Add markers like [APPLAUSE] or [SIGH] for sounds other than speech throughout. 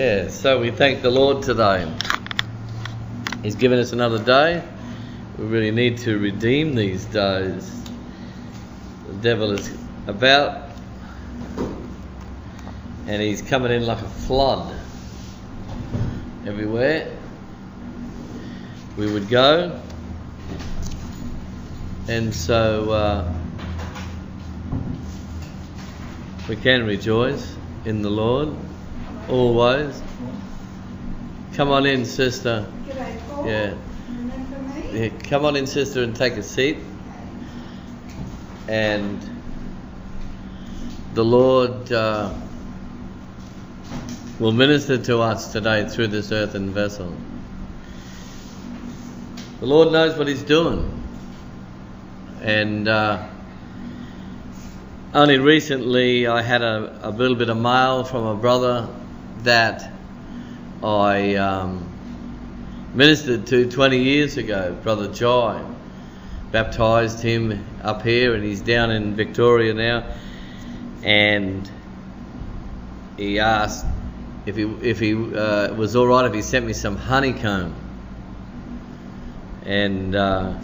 Yeah, so we thank the Lord today. He's given us another day. We really need to redeem these days. The devil is about and he's coming in like a flood everywhere. We would go, and so uh, we can rejoice in the Lord always. Come on in, sister. Yeah. Yeah, come on in, sister, and take a seat. And the Lord uh, will minister to us today through this earthen vessel. The Lord knows what He's doing. And uh, only recently I had a, a little bit of mail from a brother that I um, ministered to 20 years ago, Brother Jai. Baptised him up here, and he's down in Victoria now. And he asked if he if he uh, was all right if he sent me some honeycomb. And uh,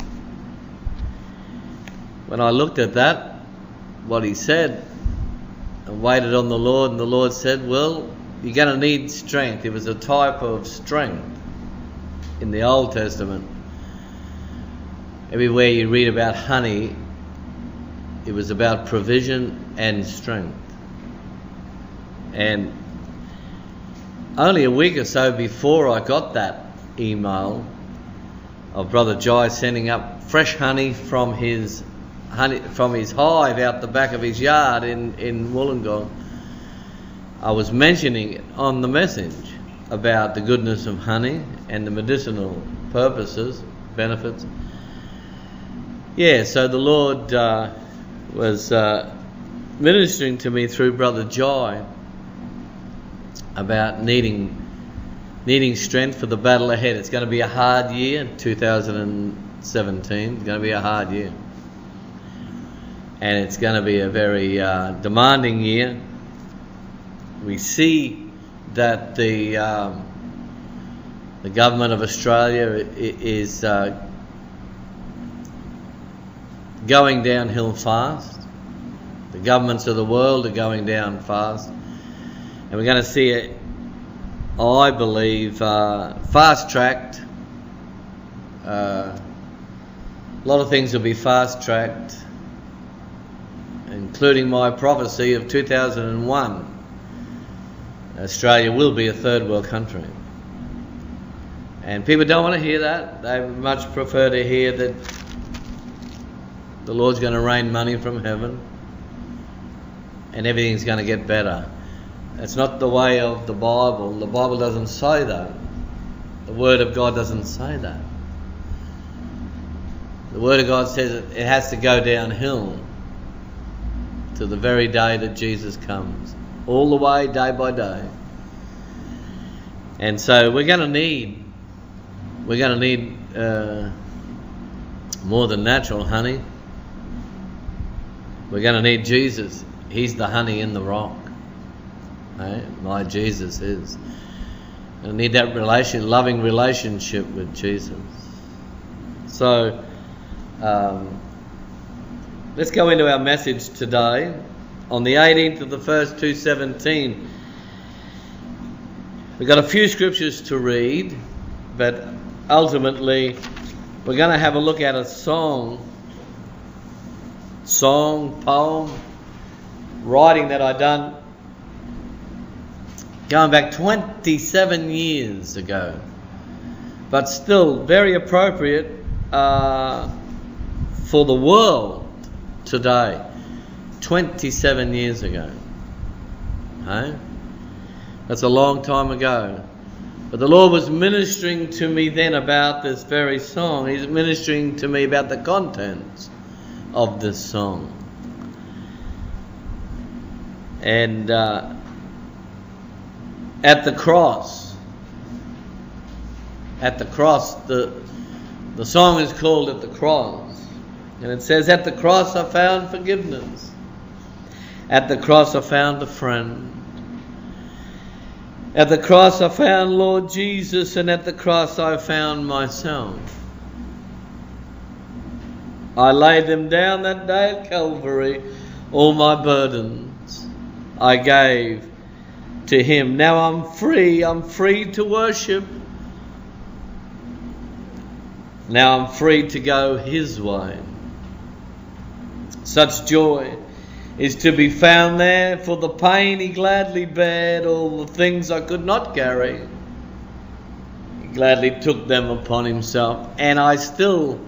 when I looked at that, what he said, and waited on the Lord, and the Lord said, "Well, you're going to need strength." It was a type of strength in the Old Testament. Everywhere you read about honey, it was about provision and strength. And only a week or so before I got that email of Brother Jai sending up fresh honey from his honey from his hive out the back of his yard in, in Wollongong, I was mentioning on the message about the goodness of honey and the medicinal purposes, benefits. Yeah, so the Lord uh, was uh, ministering to me through Brother Jai about needing needing strength for the battle ahead. It's going to be a hard year, 2017. It's going to be a hard year, and it's going to be a very uh, demanding year. We see that the um, the government of Australia is uh, going downhill fast. The governments of the world are going down fast, and we're going to see it. I believe uh, fast tracked. Uh, a lot of things will be fast tracked, including my prophecy of 2001. Australia will be a third world country. And people don't want to hear that. They much prefer to hear that the Lord's going to rain money from heaven and everything's going to get better. It's not the way of the Bible. The Bible doesn't say that. The Word of God doesn't say that. The Word of God says it has to go downhill to the very day that Jesus comes, all the way, day by day. And so we're going to need, we're going to need uh, more than natural honey. We're going to need Jesus. He's the honey in the rock. Eh? My Jesus is. I need that relation, loving relationship with Jesus. So, um, let's go into our message today. On the 18th of the first, 217, we've got a few scriptures to read, but ultimately, we're going to have a look at a song, song, poem, writing that I've done going back 27 years ago, but still very appropriate uh, for the world today. 27 years ago. Hey? That's a long time ago. But the Lord was ministering to me then about this very song. He's ministering to me about the contents of this song. And uh, at the cross, at the cross, the, the song is called At the Cross. And it says, At the cross I found forgiveness. At the cross I found a friend. At the cross I found Lord Jesus, and at the cross I found myself. I laid them down that day at Calvary, all my burdens I gave to Him. Now I'm free, I'm free to worship. Now I'm free to go His way. Such joy is to be found there, for the pain He gladly bared, all the things I could not carry. He gladly took them upon Himself, and I still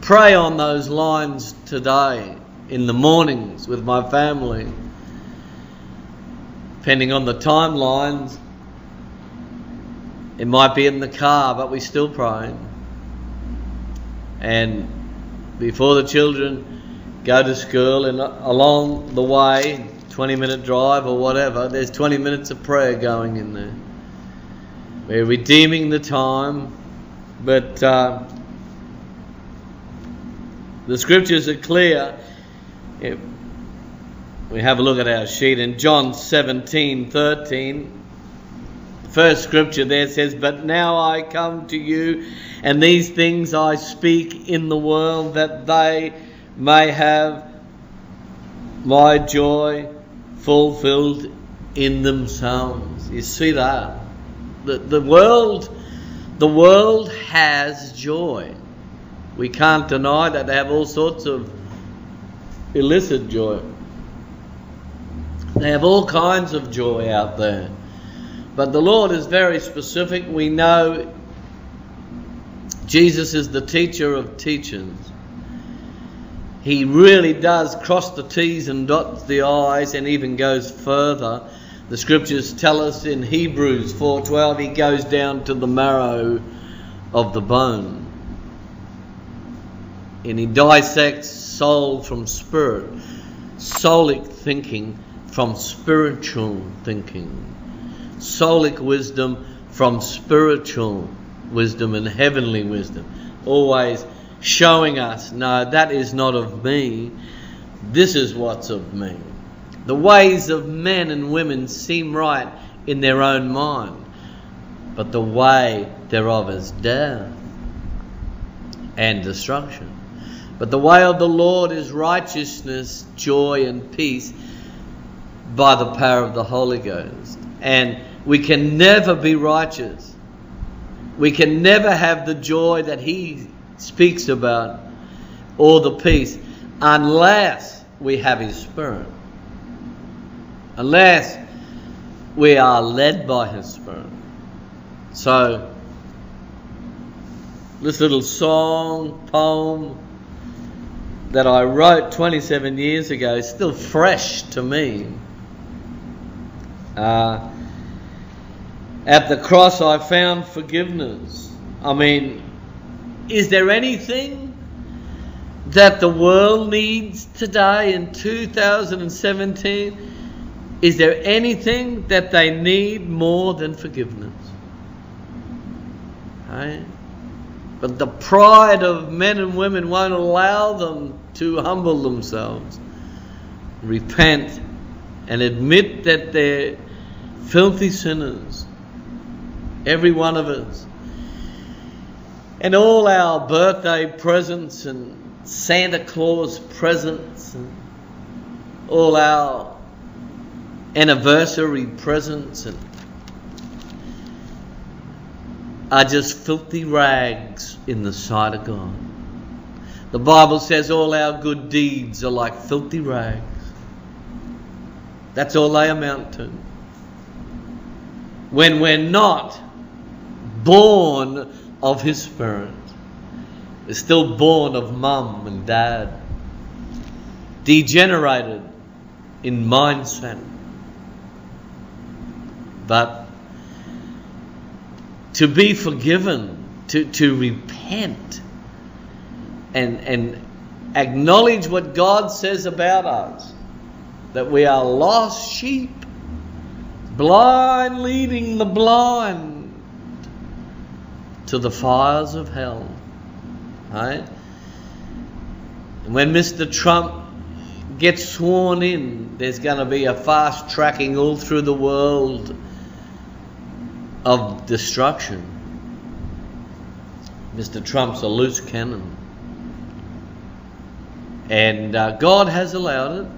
pray on those lines today in the mornings with my family. Depending on the timelines, it might be in the car, but we still pray. And before the children go to school, and along the way, 20 minute drive or whatever, there's 20 minutes of prayer going in there. We're redeeming the time, but uh, the scriptures are clear. If we have a look at our sheet in John 17 13. First scripture there says, But now I come to you, and these things I speak in the world, that they may have my joy fulfilled in themselves. You see that? The, the world the world has joy. We can't deny that they have all sorts of illicit joy. They have all kinds of joy out there. But the Lord is very specific. We know Jesus is the teacher of teachers. He really does cross the T's and dots the I's and even goes further. The scriptures tell us in Hebrews 4:12 he goes down to the marrow of the bone and he dissects soul from spirit, soulic thinking from spiritual thinking, soulic wisdom from spiritual wisdom and heavenly wisdom, always showing us, no, that is not of me, this is what's of me. The ways of men and women seem right in their own mind, but the way thereof is death and destruction. But the way of the Lord is righteousness, joy, and peace by the power of the Holy Ghost. And we can never be righteous. We can never have the joy that He speaks about all the peace unless we have His Spirit. Unless we are led by His Spirit. So, this little song, poem, that I wrote 27 years ago is still fresh to me. Uh, at the cross, I found forgiveness. I mean, is there anything that the world needs today in 2017? Is there anything that they need more than forgiveness? Right? But the pride of men and women won't allow them to humble themselves, repent, and admit that they're filthy sinners. Every one of us. And all our birthday presents and Santa Claus presents and all our anniversary presents and are just filthy rags in the sight of God. The Bible says all our good deeds are like filthy rags. That's all they amount to. When we're not born of His Spirit, we're still born of mum and dad, degenerated in mindset. But to be forgiven, to, to repent, and, and acknowledge what God says about us that we are lost sheep, blind leading the blind to the fires of hell. Right? When Mr. Trump gets sworn in, there's going to be a fast tracking all through the world of destruction. Mr. Trump's a loose cannon. And uh, God has allowed it.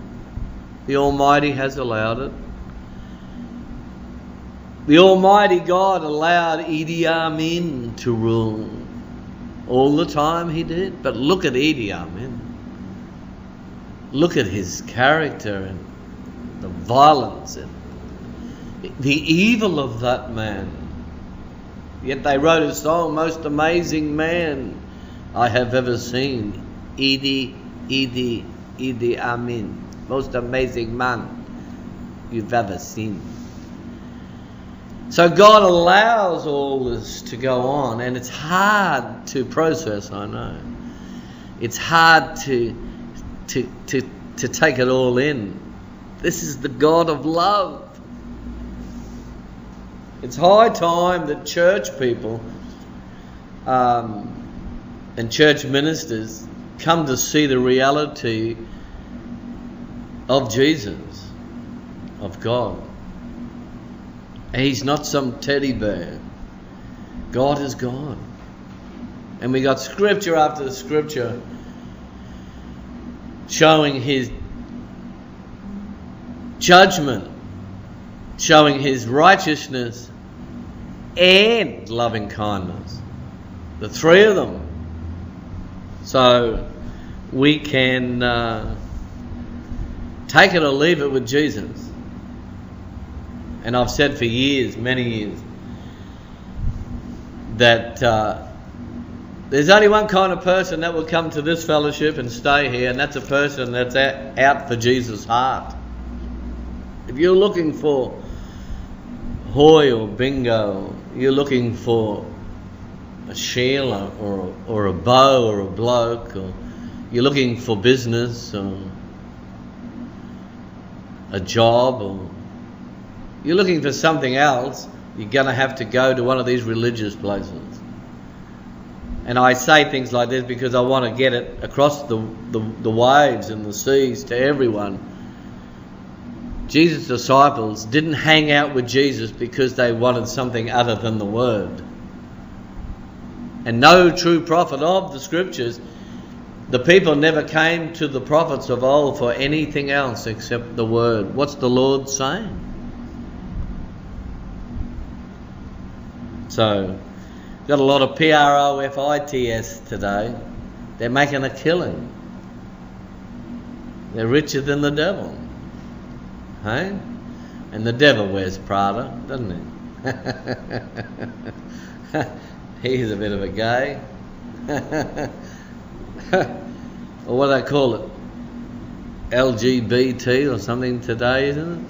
The Almighty has allowed it. The Almighty God allowed Idi Amin to rule. All the time he did. But look at Idi Amin. Look at his character and the violence and the evil of that man. Yet they wrote a song, Most Amazing Man I Have Ever Seen. Idi, Idi, Idi Amin. Most amazing man you've ever seen. So God allows all this to go on, and it's hard to process, I know. It's hard to, to, to, to take it all in. This is the God of love. It's high time that church people um, and church ministers come to see the reality of Jesus, of God. He's not some teddy bear. God is God. And we got scripture after the scripture showing his judgment, showing his righteousness and loving kindness. The three of them. So we can uh, take it or leave it with Jesus. And I've said for years, many years, that uh, there's only one kind of person that will come to this fellowship and stay here, and that's a person that's out for Jesus' heart. If you're looking for Hoy or Bingo, you're looking for a Sheila or, or a Bo or a bloke, or you're looking for business or a job or you're looking for something else, you're going to have to go to one of these religious places. And I say things like this because I want to get it across the, the, the waves and the seas to everyone. Jesus' disciples didn't hang out with Jesus because they wanted something other than the Word. And no true prophet of the Scriptures, the people never came to the prophets of old for anything else except the Word. What's the Lord saying? So, got a lot of P R O F I T S today. They're making a killing. They're richer than the devil. Hey? And the devil wears Prada, doesn't he? [LAUGHS] He's a bit of a gay. [LAUGHS] or what do they call it? LGBT or something today, isn't it?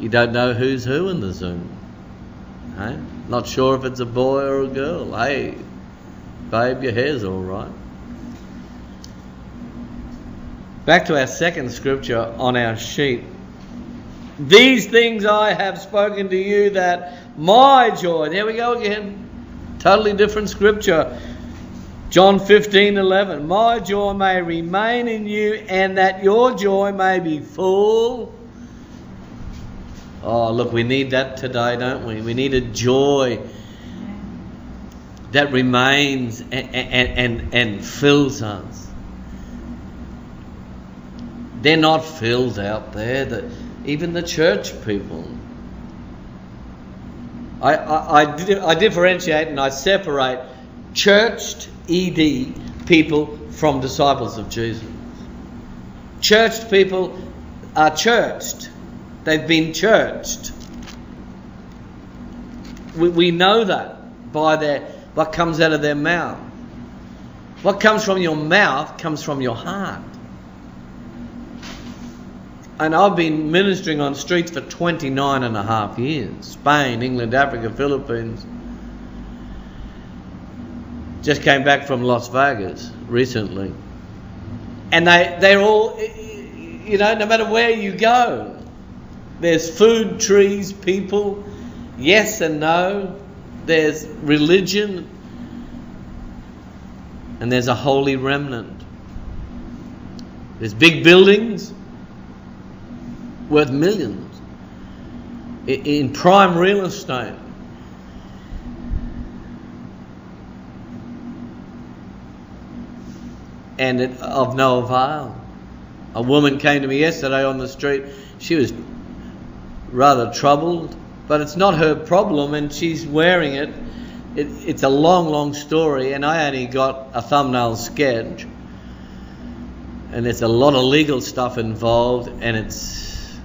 You don't know who's who in the Zoom. Hey? Not sure if it's a boy or a girl. Hey, babe, your hair's all right. Back to our second scripture on our sheet. These things I have spoken to you that my joy, there we go again, totally different scripture. John 15 11, my joy may remain in you and that your joy may be full Oh, look, we need that today, don't we? We need a joy that remains and, and, and, and fills us. They're not filled out there, the, even the church people. I, I, I, I differentiate and I separate churched ED people from disciples of Jesus. Churched people are churched. They've been churched. We, we know that by their, what comes out of their mouth. What comes from your mouth comes from your heart. And I've been ministering on streets for 29 and a half years Spain, England, Africa, Philippines. Just came back from Las Vegas recently. And they, they're all, you know, no matter where you go, there's food, trees, people, yes and no. There's religion, and there's a holy remnant. There's big buildings worth millions in prime real estate. And it, of no avail. A woman came to me yesterday on the street. She was rather troubled, but it's not her problem, and she's wearing it. it it's a long, long story, and I only got a thumbnail sketch. And there's a lot of legal stuff involved, and it's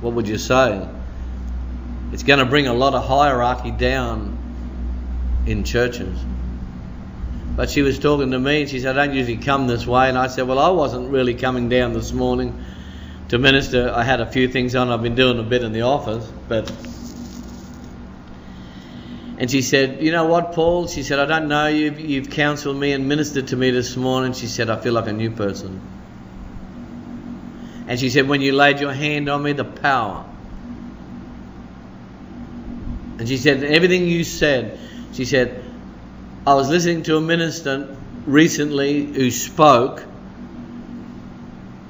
what would you say? It's going to bring a lot of hierarchy down in churches. But she was talking to me and she said, I don't usually come this way. And I said, Well, I wasn't really coming down this morning to minister. I had a few things on. I've been doing a bit in the office. But. And she said, You know what, Paul? She said, I don't know you. You've counseled me and ministered to me this morning. She said, I feel like a new person. And she said, When you laid your hand on me, the power. And she said, Everything you said, she said, I was listening to a minister recently who spoke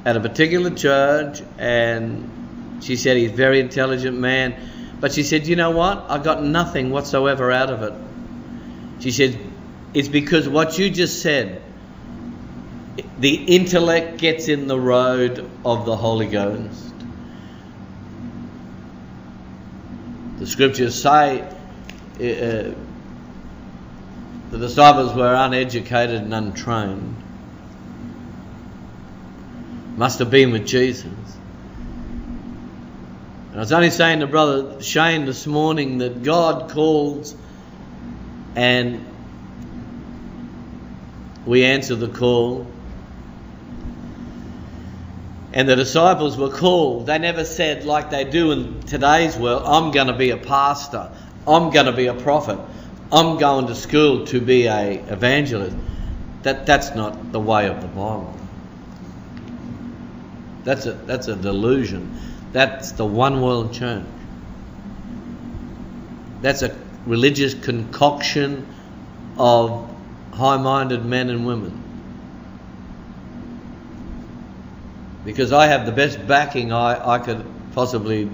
at a particular church, and she said he's a very intelligent man. But she said, You know what? I got nothing whatsoever out of it. She said, It's because what you just said, the intellect gets in the road of the Holy Ghost. The scriptures say, uh, the disciples were uneducated and untrained. Must have been with Jesus. And I was only saying to Brother Shane this morning that God calls and we answer the call. And the disciples were called. They never said, like they do in today's world, I'm going to be a pastor, I'm going to be a prophet. I'm going to school to be a evangelist. That that's not the way of the Bible. That's a that's a delusion. That's the one world church. That's a religious concoction of high-minded men and women. Because I have the best backing I, I could possibly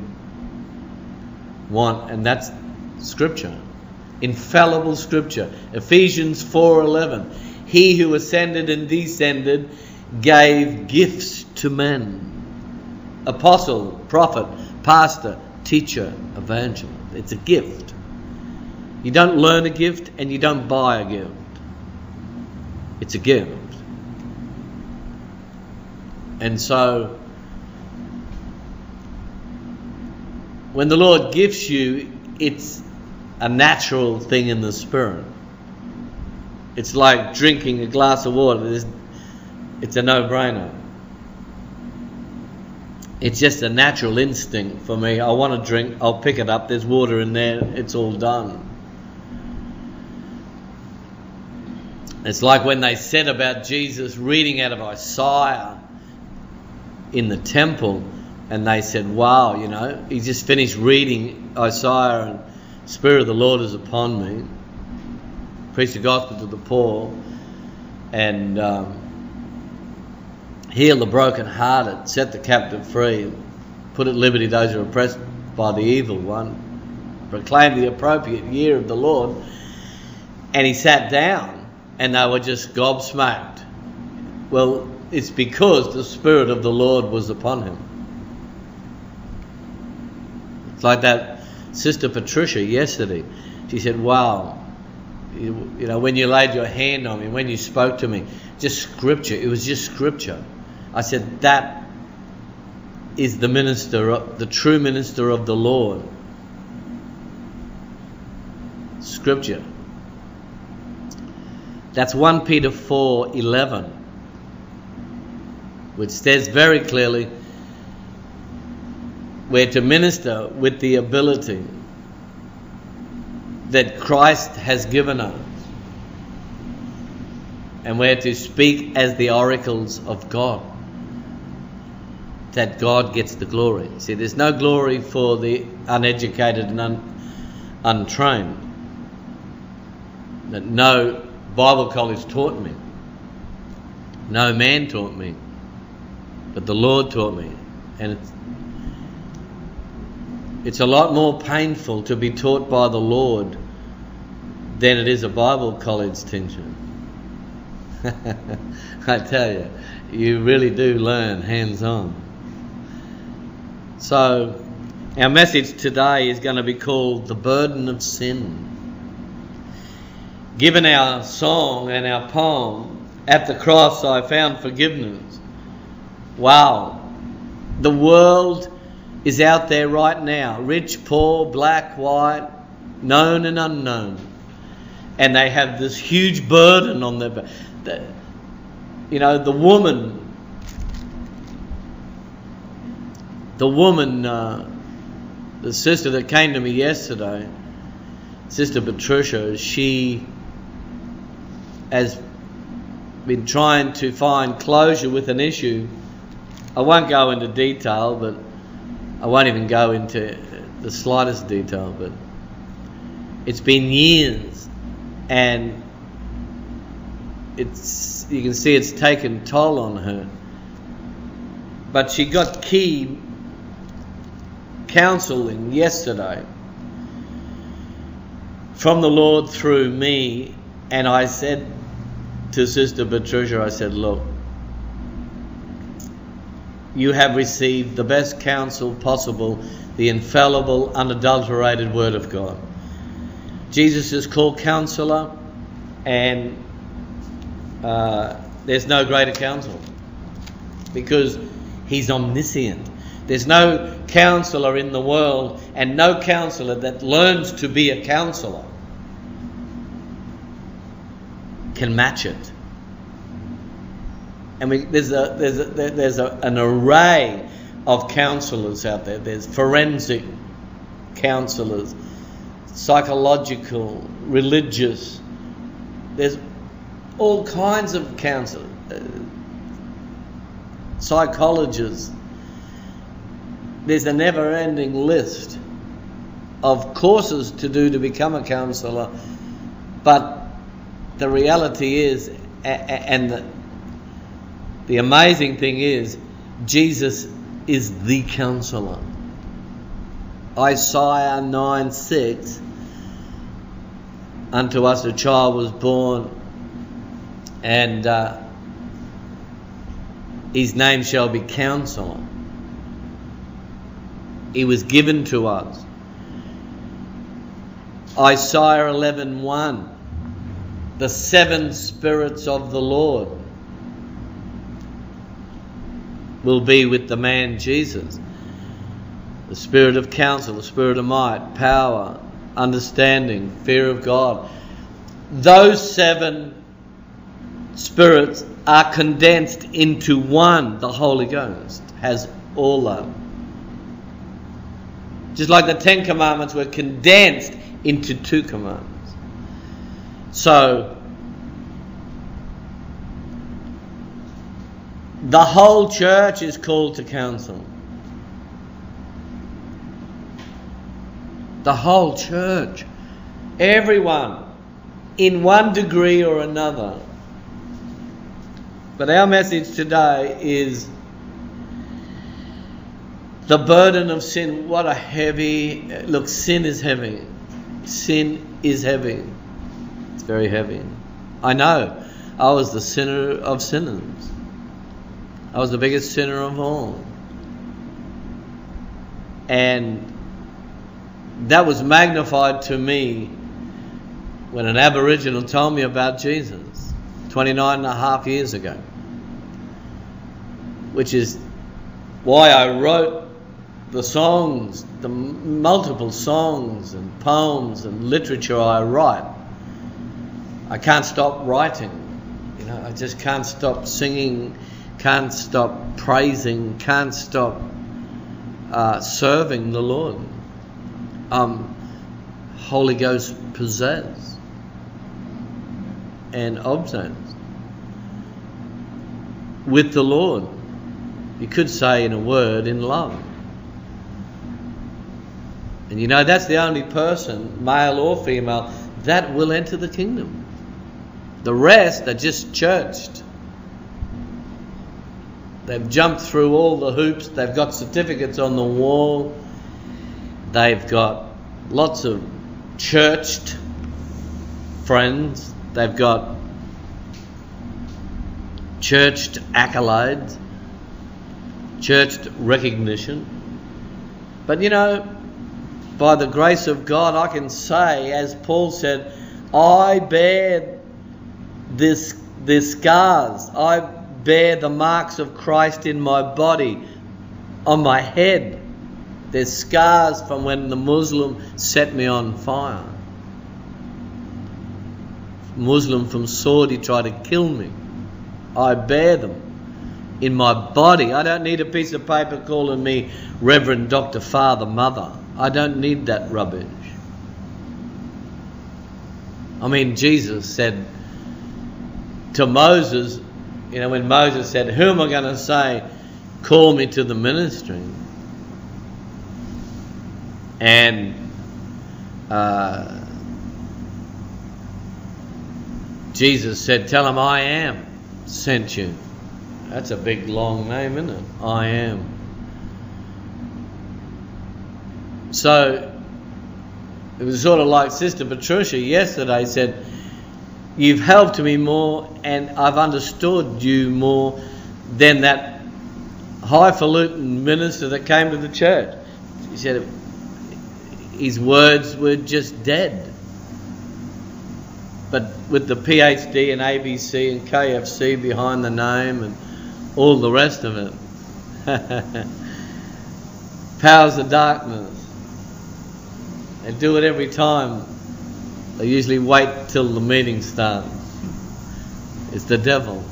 want, and that's scripture infallible scripture. Ephesians 4:11. He who ascended and descended gave gifts to men. Apostle, prophet, pastor, teacher, evangelist. It's a gift. You don't learn a gift and you don't buy a gift. It's a gift. And so when the Lord gives you, it's a natural thing in the spirit. It's like drinking a glass of water. It's a no brainer. It's just a natural instinct for me. I want to drink, I'll pick it up, there's water in there, it's all done. It's like when they said about Jesus reading out of Isaiah in the temple, and they said, Wow, you know, he just finished reading Isaiah and Spirit of the Lord is upon me. Preach the gospel to the poor and um, heal the brokenhearted, set the captive free, put at liberty those who are oppressed by the evil one, proclaim the appropriate year of the Lord. And he sat down and they were just gobsmacked. Well, it's because the Spirit of the Lord was upon him. It's like that Sister Patricia yesterday. She said, Wow, you, you, know, when you laid your hand on me, when you spoke to me, just scripture. It was just scripture. I said, That is the minister, the true minister of the Lord. Scripture. That's 1 Peter 4 11, which says very clearly we're to minister with the ability that Christ has given us. And we're to speak as the oracles of God. That God gets the glory. See, there's no glory for the uneducated and un- untrained. That no Bible college taught me. No man taught me. But the Lord taught me. And it's it's a lot more painful to be taught by the Lord than it is a Bible college teacher. [LAUGHS] I tell you, you really do learn hands on. So, our message today is going to be called The Burden of Sin. Given our song and our poem, At the Cross I Found Forgiveness, wow, the world is out there right now rich, poor, black, white, known and unknown. And they have this huge burden on their back. You know, the woman, the woman, uh, the sister that came to me yesterday, Sister Patricia, she has been trying to find closure with an issue. I won't go into detail, but I won't even go into the slightest detail, but it's been years and it's you can see it's taken toll on her. But she got key counseling yesterday from the Lord through me, and I said to Sister Patricia, I said, Look, you have received the best counsel possible, the infallible, unadulterated Word of God. Jesus is called Counselor, and uh, there's no greater counsel because He's omniscient. There's no counselor in the world and no counselor that learns to be a counselor can match it. And we, there's, a, there's, a, there's a, an array of counselors out there. There's forensic counselors, psychological, religious. There's all kinds of counselors, uh, psychologists. There's a never ending list of courses to do to become a counsellor, but the reality is, and the, the amazing thing is, Jesus is the counselor. Isaiah 9 6 Unto us a child was born, and uh, his name shall be Counselor. He was given to us. Isaiah 11 1 The seven spirits of the Lord will be with the man Jesus. The spirit of counsel, the spirit of might, power, understanding, fear of God. Those seven spirits are condensed into one, the Holy Ghost has all of them. Just like the Ten Commandments were condensed into two commandments. So, The whole church is called to counsel. The whole church. Everyone, in one degree or another. But our message today is the burden of sin. What a heavy. Look, sin is heavy. Sin is heavy. It's very heavy. I know. I was the sinner of sinners. I was the biggest sinner of all. And that was magnified to me when an Aboriginal told me about Jesus 29 and a half years ago. Which is why I wrote the songs, the multiple songs and poems and literature I write. I can't stop writing. You know, I just can't stop singing can't stop praising, can't stop uh, serving the Lord. Um, Holy Ghost possessed and obsessed with the Lord. You could say, in a word, in love. And you know, that's the only person, male or female, that will enter the kingdom. The rest are just churched. They've jumped through all the hoops. They've got certificates on the wall. They've got lots of churched friends. They've got churched accolades, churched recognition. But you know, by the grace of God, I can say, as Paul said, I bear this, the scars, I bear the marks of Christ in my body, on my head. There's scars from when the Muslim set me on fire. Muslim from Saudi tried to kill me. I bear them in my body. I don't need a piece of paper calling me Reverend Doctor Father Mother. I don't need that rubbish. I mean, Jesus said to Moses, you know, when Moses said, Who am I going to say, call me to the ministry? And uh, Jesus said, Tell him I am sent you. That's a big long name, isn't it? I am. So it was sort of like Sister Patricia yesterday said, You've helped me more and I've understood you more than that highfalutin minister that came to the church. She said his words were just dead. But with the PhD and ABC and KFC behind the name and all the rest of it, [LAUGHS] powers of darkness. They do it every time. They usually wait till the meeting starts. It's the devil.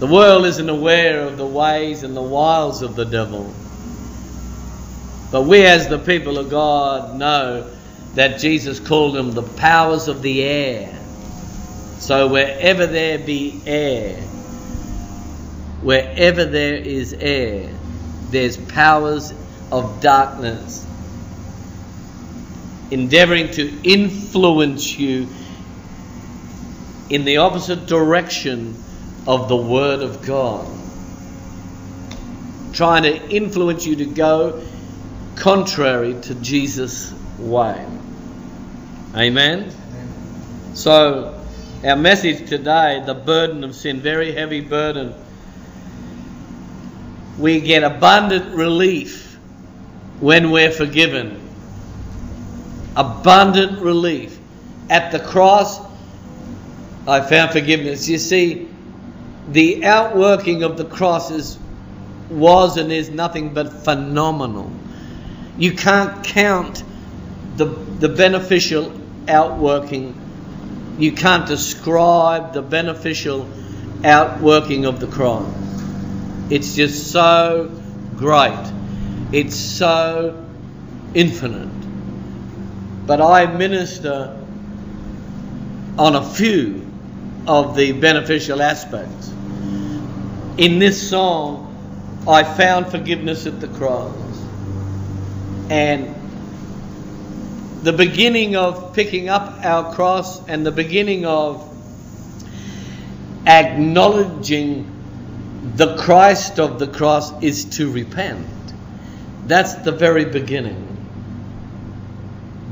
The world isn't aware of the ways and the wiles of the devil. But we, as the people of God, know that Jesus called them the powers of the air. So wherever there be air, wherever there is air, there's powers of darkness endeavoring to influence you in the opposite direction of the Word of God. Trying to influence you to go contrary to Jesus' way. Amen? So, our message today, the burden of sin, very heavy burden. We get abundant relief when we're forgiven. Abundant relief. At the cross, I found forgiveness. You see, the outworking of the cross is, was and is nothing but phenomenal. You can't count the, the beneficial outworking. You can't describe the beneficial outworking of the cross. It's just so great. It's so infinite. But I minister on a few of the beneficial aspects. In this song, I found forgiveness at the cross. And the beginning of picking up our cross and the beginning of acknowledging the Christ of the cross is to repent. That's the very beginning.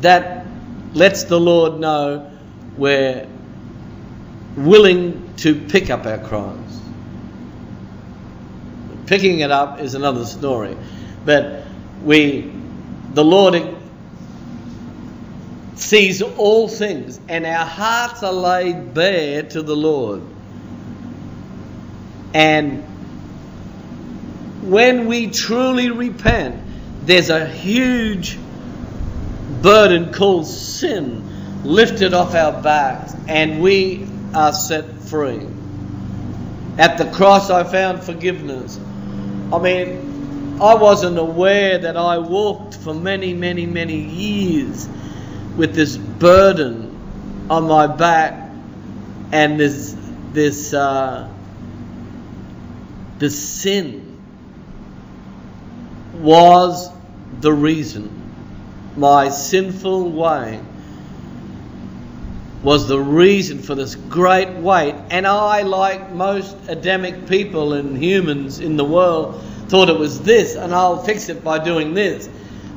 That lets the Lord know we're willing to pick up our crimes. Picking it up is another story. But we, the Lord sees all things, and our hearts are laid bare to the Lord. And when we truly repent, there's a huge burden called sin lifted off our backs, and we are set free. At the cross, I found forgiveness. I mean, I wasn't aware that I walked for many, many, many years with this burden on my back and this this uh, this sin was the reason my sinful way was the reason for this great weight and I like most Adamic people and humans in the world thought it was this and I'll fix it by doing this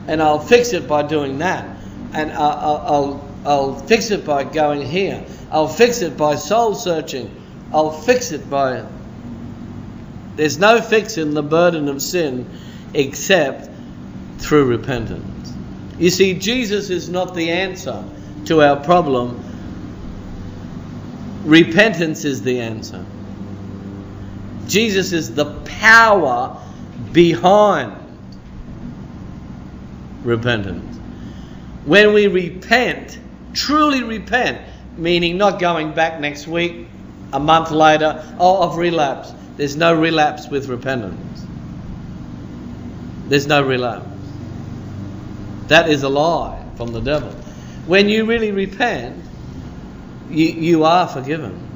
and I'll fix it by doing that and I'll, I'll I'll fix it by going here. I'll fix it by soul searching. I'll fix it by. There's no fixing the burden of sin except through repentance. You see, Jesus is not the answer to our problem, repentance is the answer. Jesus is the power behind repentance. When we repent, truly repent, meaning not going back next week, a month later, oh, I've relapsed. There's no relapse with repentance. There's no relapse. That is a lie from the devil. When you really repent, you, you are forgiven.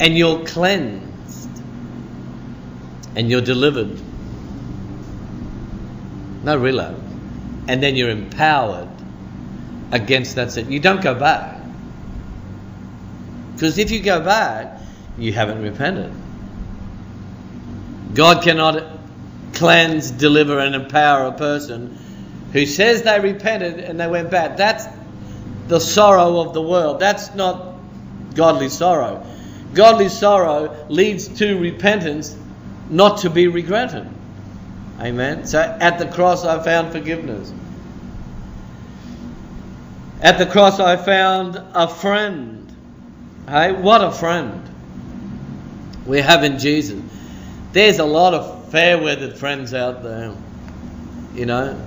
And you're cleansed. And you're delivered. No relapse. And then you're empowered against that sin. You don't go back. Because if you go back, you haven't repented. God cannot cleanse, deliver, and empower a person who says they repented and they went back. That's the sorrow of the world. That's not godly sorrow. Godly sorrow leads to repentance, not to be regretted. Amen. So at the cross I found forgiveness. At the cross I found a friend. Hey, what a friend we have in Jesus. There's a lot of fair weathered friends out there. You know,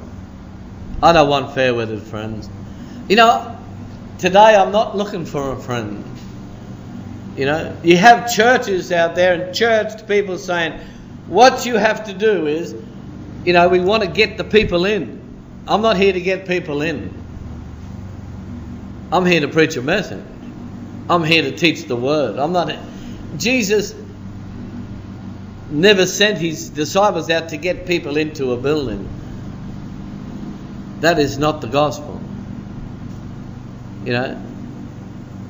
I don't want fair weathered friends. You know, today I'm not looking for a friend. You know, you have churches out there and church people saying, what you have to do is, you know, we want to get the people in. I'm not here to get people in. I'm here to preach a message. I'm here to teach the word. I'm not. Jesus never sent his disciples out to get people into a building. That is not the gospel. You know,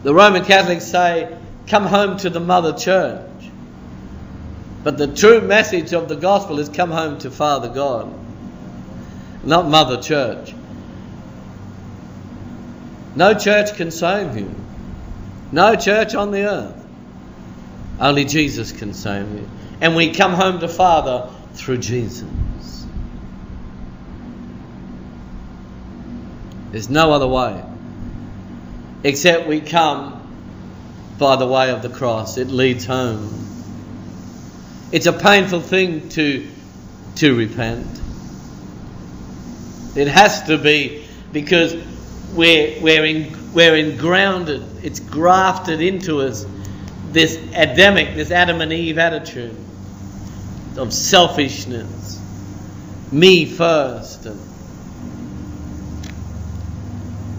the Roman Catholics say, come home to the mother church. But the true message of the gospel is come home to Father God, not mother church. No church can save you. No church on the earth. Only Jesus can save you. And we come home to Father through Jesus. There's no other way. Except we come by the way of the cross. It leads home. It's a painful thing to, to repent. It has to be because we're, we're, in, we're in grounded, it's grafted into us this Adamic, this Adam and Eve attitude of selfishness, me first, and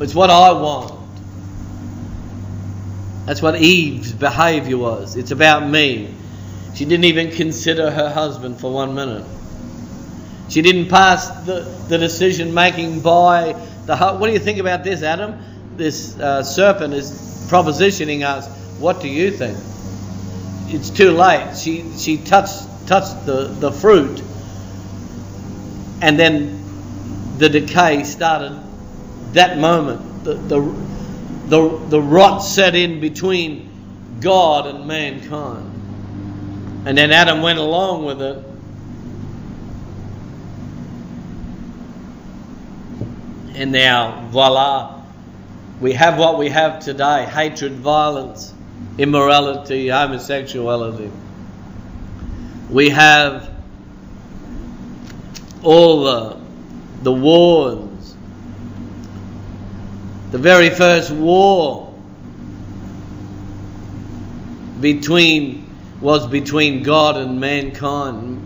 it's what I want. That's what Eve's behavior was. It's about me. She didn't even consider her husband for one minute. She didn't pass the, the decision making by the. What do you think about this, Adam? This uh, serpent is propositioning us. What do you think? It's too late. She she touched touched the, the fruit, and then the decay started that moment. The, the, the, the rot set in between God and mankind. And then Adam went along with it. And now, voila, we have what we have today hatred, violence, immorality, homosexuality. We have all the, the wars. The very first war between was between God and mankind.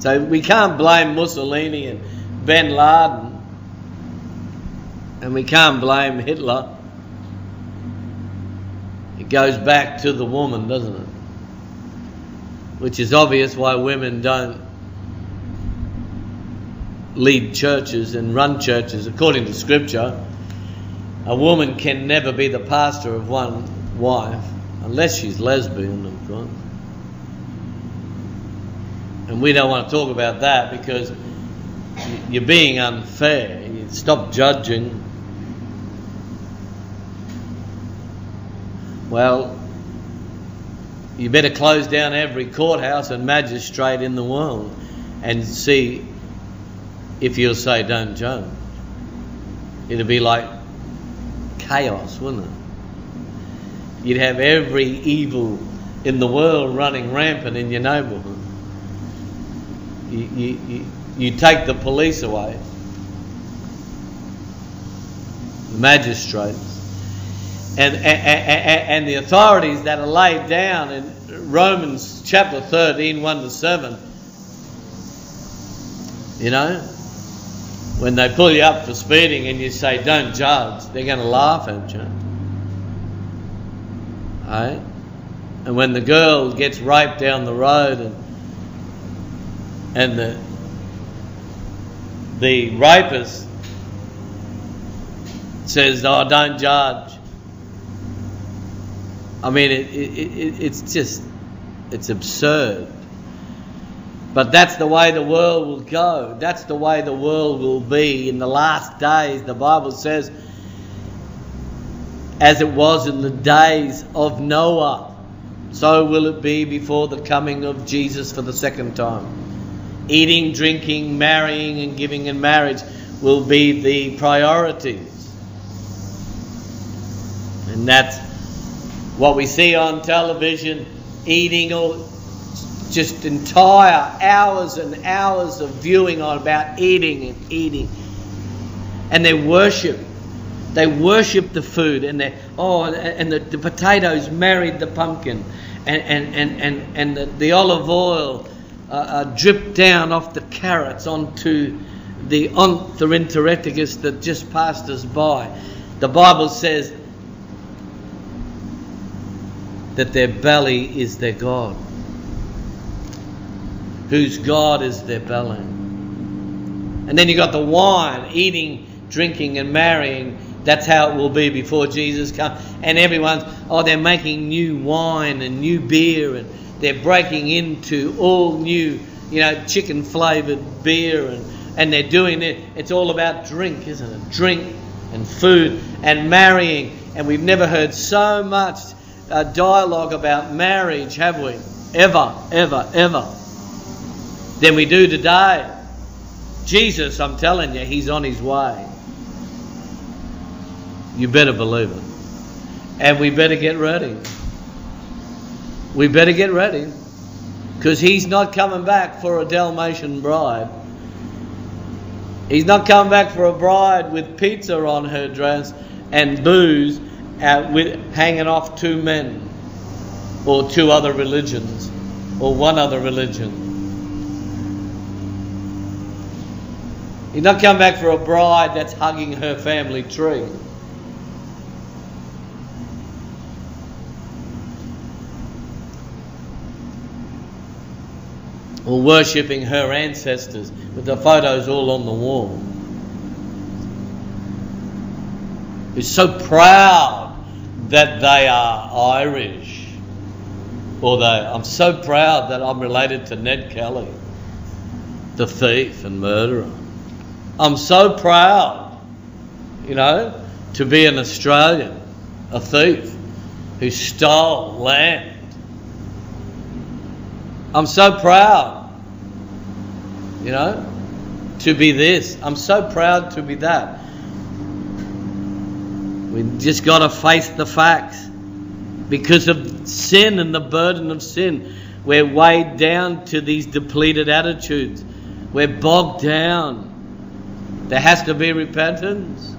So we can't blame Mussolini and bin Laden, and we can't blame Hitler. It goes back to the woman, doesn't it? Which is obvious why women don't lead churches and run churches. According to Scripture, a woman can never be the pastor of one wife unless she's lesbian, of course. And we don't want to talk about that because you're being unfair. You stop judging. Well, you better close down every courthouse and magistrate in the world and see if you'll say don't judge. It'd be like chaos, wouldn't it? You'd have every evil in the world running rampant in your neighbourhood. You, you, you, you take the police away, the magistrates, and, and, and, the authorities that are laid down in Romans chapter 13, 1 to 7. You know, when they pull you up for speeding and you say, don't judge, they're going to laugh at you. Right? And when the girl gets raped down the road and and the the rapist says, "Oh, don't judge." I mean, it, it, it, it's just it's absurd. But that's the way the world will go. That's the way the world will be in the last days. The Bible says, as it was in the days of Noah, so will it be before the coming of Jesus for the second time. Eating, drinking, marrying, and giving in marriage will be the priorities. And that's what we see on television eating or just entire hours and hours of viewing on about eating and eating. And they worship. They worship the food and they oh and the, the potatoes married the pumpkin and and and and, and the, the olive oil uh, uh, dripped down off the carrots onto the Onthoryntorhecus that just passed us by. The Bible says that their belly is their God whose God is their belly. And then you got the wine, eating, drinking, and marrying. That's how it will be before Jesus comes. And everyone's, oh, they're making new wine and new beer, and they're breaking into all new, you know, chicken flavored beer, and, and they're doing it. It's all about drink, isn't it? Drink and food and marrying. And we've never heard so much uh, dialogue about marriage, have we? Ever, ever, ever than we do today. Jesus, I'm telling you, He's on His way. You better believe it. And we better get ready. We better get ready because He's not coming back for a Dalmatian bride. He's not coming back for a bride with pizza on her dress and booze uh, with, hanging off two men or two other religions or one other religion. He's not come back for a bride that's hugging her family tree. Or worshipping her ancestors with the photos all on the wall. Who's so proud that they are Irish. Or they, I'm so proud that I'm related to Ned Kelly, the thief and murderer. I'm so proud, you know, to be an Australian, a thief who stole land. I'm so proud, you know, to be this. I'm so proud to be that. We just got to face the facts. Because of sin and the burden of sin, we're weighed down to these depleted attitudes. We're bogged down there has to be repentance.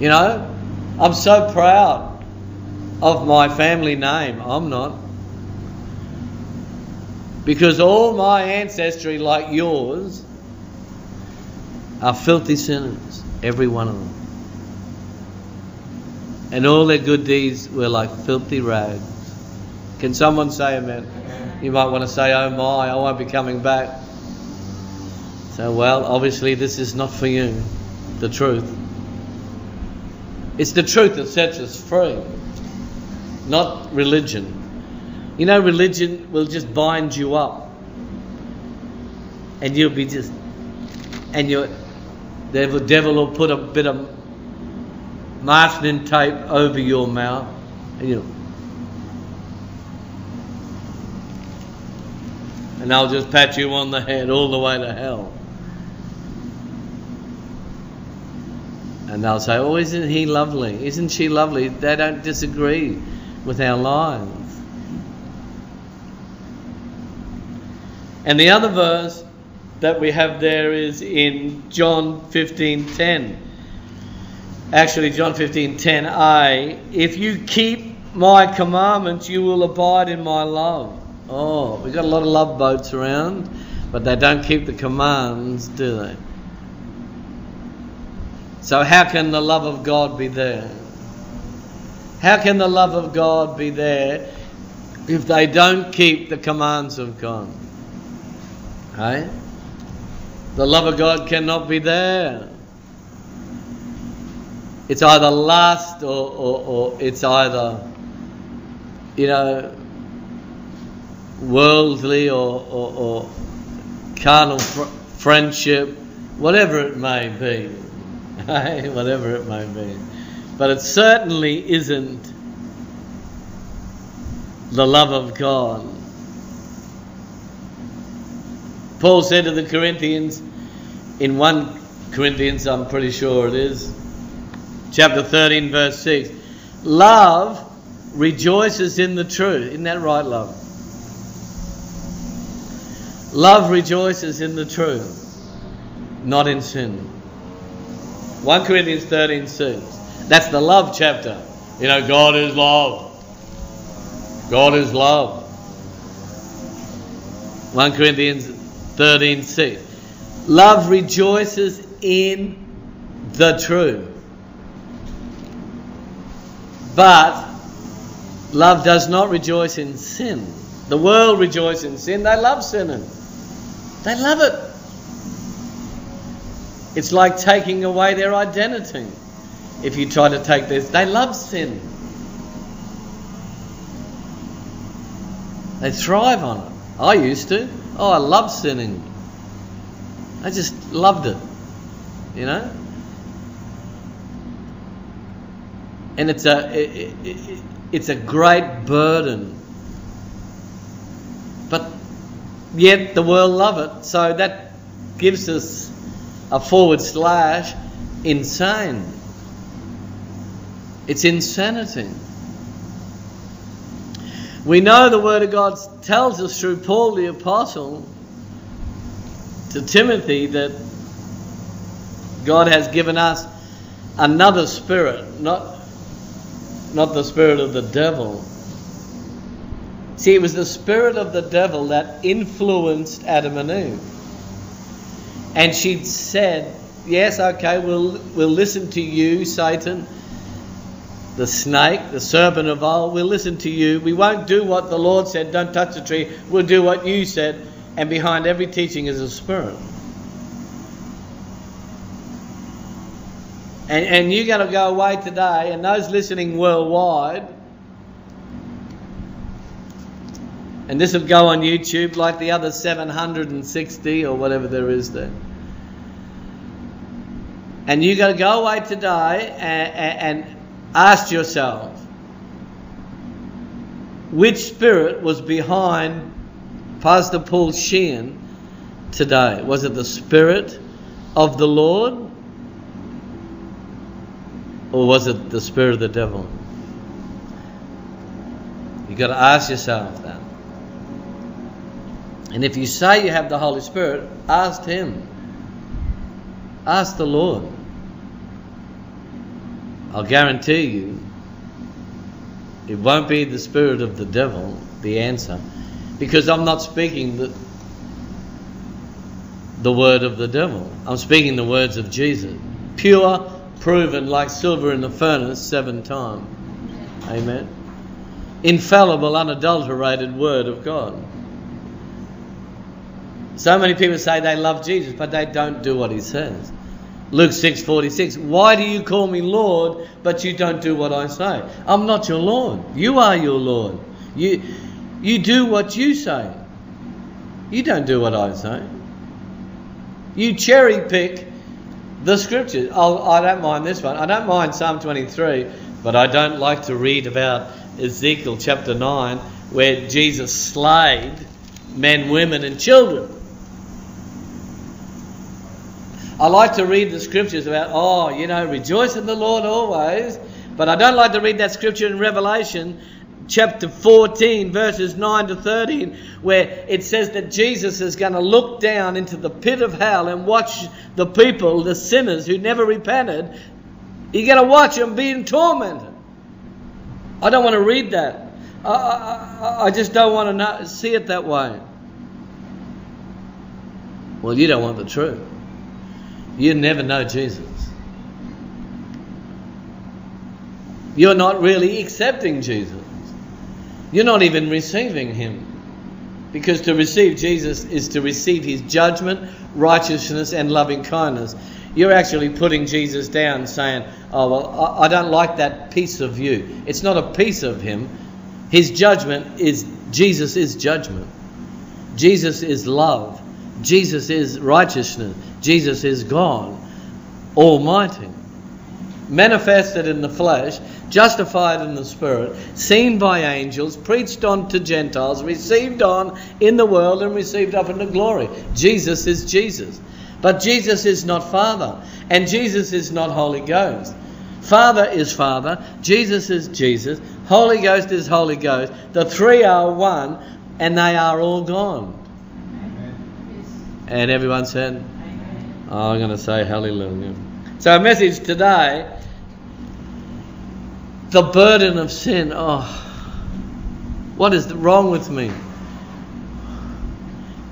You know, I'm so proud of my family name. I'm not. Because all my ancestry, like yours, are filthy sinners, every one of them. And all their good deeds were like filthy rags. Can someone say amen? You might want to say, oh my, I won't be coming back. So, well, obviously, this is not for you, the truth. It's the truth that sets us free, not religion. You know, religion will just bind you up, and you'll be just, and you the devil will put a bit of masking tape over your mouth, and you and I'll just pat you on the head all the way to hell. And they'll say, Oh, isn't he lovely? Isn't she lovely? They don't disagree with our lives. And the other verse that we have there is in John 15:10. Actually, John 15:10a. If you keep my commandments, you will abide in my love. Oh, we've got a lot of love boats around, but they don't keep the commands, do they? So, how can the love of God be there? How can the love of God be there if they don't keep the commands of God? Hey? The love of God cannot be there. It's either lust or, or, or it's either, you know, worldly or, or, or carnal fr- friendship, whatever it may be. [LAUGHS] whatever it may be. But it certainly isn't the love of God. Paul said to the Corinthians in 1 Corinthians, I'm pretty sure it is, chapter 13, verse 6 Love rejoices in the truth. Isn't that right, love? Love rejoices in the truth, not in sin. 1 Corinthians 13 6. That's the love chapter. You know, God is love. God is love. 1 Corinthians 13 6. Love rejoices in the truth. But love does not rejoice in sin. The world rejoices in sin. They love sinning. They love it. It's like taking away their identity. If you try to take this, they love sin. They thrive on it. I used to. Oh, I love sinning. I just loved it. You know? And it's a it, it, it's a great burden. But yet the world love it. So that gives us a forward slash insane. It's insanity. We know the Word of God tells us through Paul the Apostle to Timothy that God has given us another spirit, not, not the spirit of the devil. See, it was the spirit of the devil that influenced Adam and Eve. And she said, Yes, okay, we'll, we'll listen to you, Satan the snake, the serpent of old, we'll listen to you. We won't do what the Lord said, don't touch the tree. We'll do what you said. And behind every teaching is a spirit. And, and you're going to go away today, and those listening worldwide, and this will go on YouTube like the other 760 or whatever there is there. And you're going to go away today and, and, Ask yourself which spirit was behind Pastor Paul Sheehan today? Was it the spirit of the Lord or was it the spirit of the devil? You've got to ask yourself that. And if you say you have the Holy Spirit, ask Him. Ask the Lord. I'll guarantee you it won't be the spirit of the devil, the answer, because I'm not speaking the, the word of the devil. I'm speaking the words of Jesus. Pure, proven like silver in the furnace seven times. Amen. Infallible, unadulterated word of God. So many people say they love Jesus, but they don't do what he says. Luke 6:46 Why do you call me Lord but you don't do what I say? I'm not your Lord. You are your Lord. You you do what you say. You don't do what I say. You cherry pick the scriptures. I'll, I do not mind this one. I don't mind Psalm 23, but I don't like to read about Ezekiel chapter 9 where Jesus slayed men, women, and children. I like to read the scriptures about, oh, you know, rejoice in the Lord always. But I don't like to read that scripture in Revelation chapter 14, verses 9 to 13, where it says that Jesus is going to look down into the pit of hell and watch the people, the sinners who never repented, you're going to watch them being tormented. I don't want to read that. I, I, I just don't want to know, see it that way. Well, you don't want the truth. You never know Jesus. You're not really accepting Jesus. You're not even receiving Him. Because to receive Jesus is to receive His judgment, righteousness, and loving kindness. You're actually putting Jesus down, saying, Oh, well, I don't like that piece of you. It's not a piece of Him. His judgment is, Jesus is judgment. Jesus is love. Jesus is righteousness. Jesus is God, Almighty. Manifested in the flesh, justified in the Spirit, seen by angels, preached on to Gentiles, received on in the world, and received up into glory. Jesus is Jesus. But Jesus is not Father, and Jesus is not Holy Ghost. Father is Father, Jesus is Jesus, Holy Ghost is Holy Ghost. The three are one, and they are all gone. And everyone said, oh, I'm going to say hallelujah. So, our message today the burden of sin. Oh, what is wrong with me?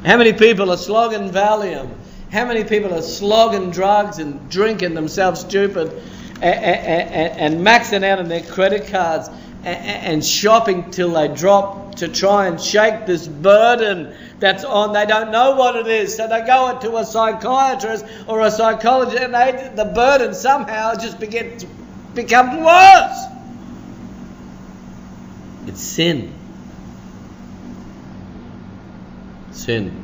How many people are slogging Valium? How many people are slogging drugs and drinking themselves stupid and, and, and maxing out on their credit cards and shopping till they drop to try and shake this burden that's on. They don't know what it is, so they go to a psychiatrist or a psychologist, and they, the burden somehow just begins becomes worse. It's sin. Sin.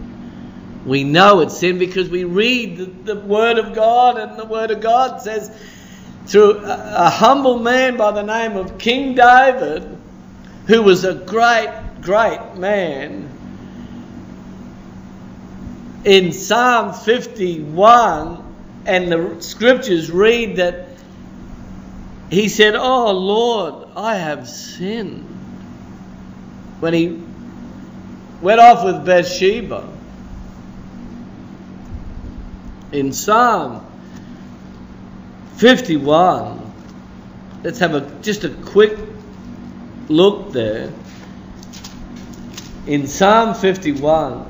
We know it's sin because we read the, the Word of God, and the Word of God says, through a, a humble man by the name of King David, who was a great, great man, in Psalm 51, and the scriptures read that he said, Oh Lord, I have sinned when he went off with Bathsheba. In Psalm 51, let's have a just a quick look there. In Psalm 51,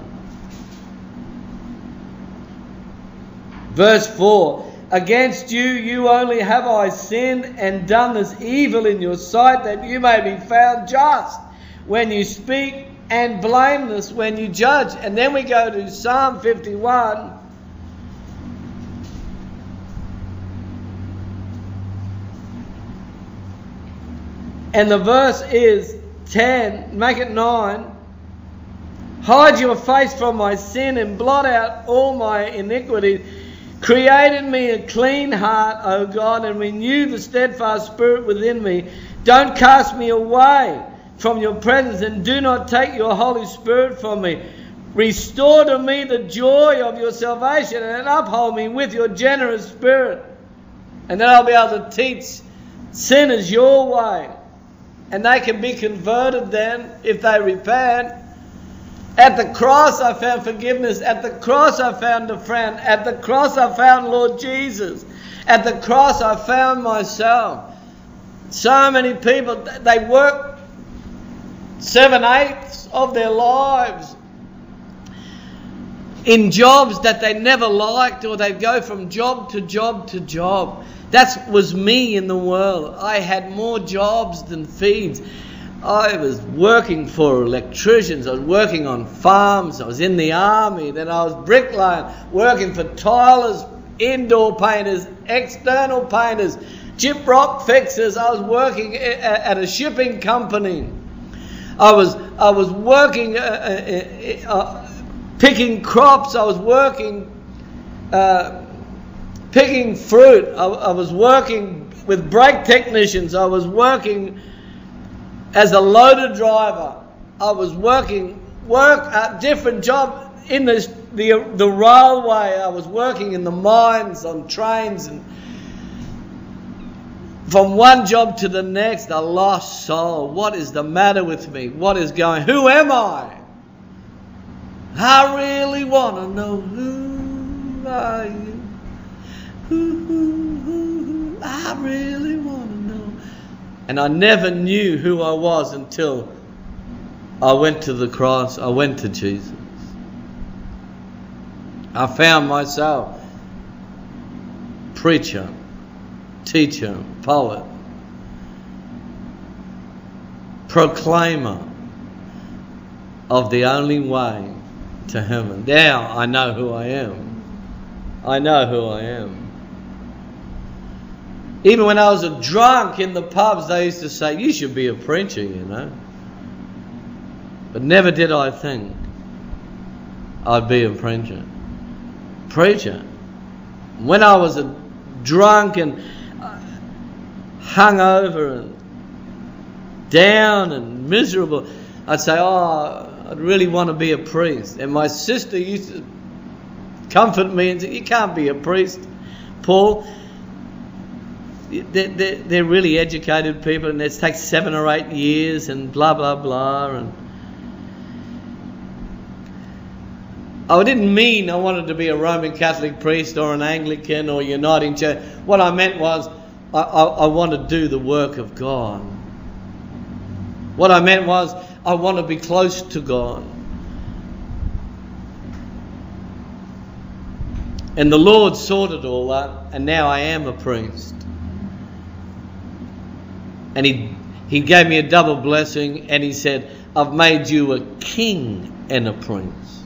verse 4 Against you, you only have I sinned and done this evil in your sight, that you may be found just when you speak and blameless when you judge. And then we go to Psalm 51. And the verse is 10, make it 9. Hide your face from my sin and blot out all my iniquity. Create in me a clean heart, O God, and renew the steadfast spirit within me. Don't cast me away from your presence and do not take your Holy Spirit from me. Restore to me the joy of your salvation and uphold me with your generous spirit. And then I'll be able to teach sinners your way. And they can be converted then if they repent. At the cross I found forgiveness. At the cross I found a friend. At the cross I found Lord Jesus. At the cross I found myself. So many people, they work seven eighths of their lives in jobs that they never liked, or they go from job to job to job. That was me in the world. I had more jobs than feeds. I was working for electricians, I was working on farms, I was in the army, then I was bricklaying, working for tilers, indoor painters, external painters, gyprock fixers. I was working at a shipping company. I was I was working, uh, uh, uh, uh, picking crops. I was working, uh, picking fruit. I, I was working with brake technicians. I was working as a loader driver. I was working work a different job in this, the the railway. I was working in the mines on trains and from one job to the next, a lost soul. What is the matter with me? What is going? Who am I? I really want to know who are you? I really want to know. And I never knew who I was until I went to the cross. I went to Jesus. I found myself preacher, teacher, poet, proclaimer of the only way to heaven. Now I know who I am. I know who I am. Even when I was a drunk in the pubs, they used to say, You should be a preacher, you know. But never did I think I'd be a preacher. Preacher. When I was a drunk and uh, hung over and down and miserable, I'd say, Oh, I'd really want to be a priest. And my sister used to comfort me and say, You can't be a priest, Paul. They're, they're, really educated people and it takes seven or eight years and blah, blah, blah. And I didn't mean I wanted to be a Roman Catholic priest or an Anglican or Uniting Church. What I meant was I, I, I want to do the work of God. What I meant was I want to be close to God. And the Lord sorted all that, and now I am a priest. And He, he gave me a double blessing, and He said, I've made you a king and a prince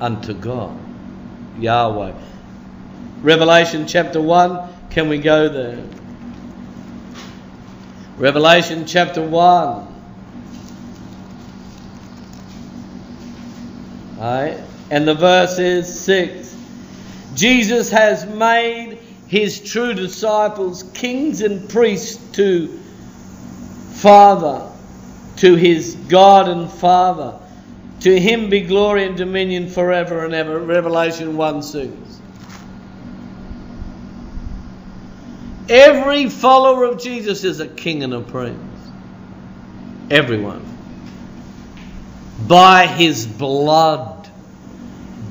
unto God, Yahweh. Revelation chapter 1, can we go there? Revelation chapter 1. Right? And the verse is 6. Jesus has made his true disciples kings and priests to Father, to his God and Father. To him be glory and dominion forever and ever. Revelation 1 6. Every follower of Jesus is a king and a prince. Everyone. By his blood.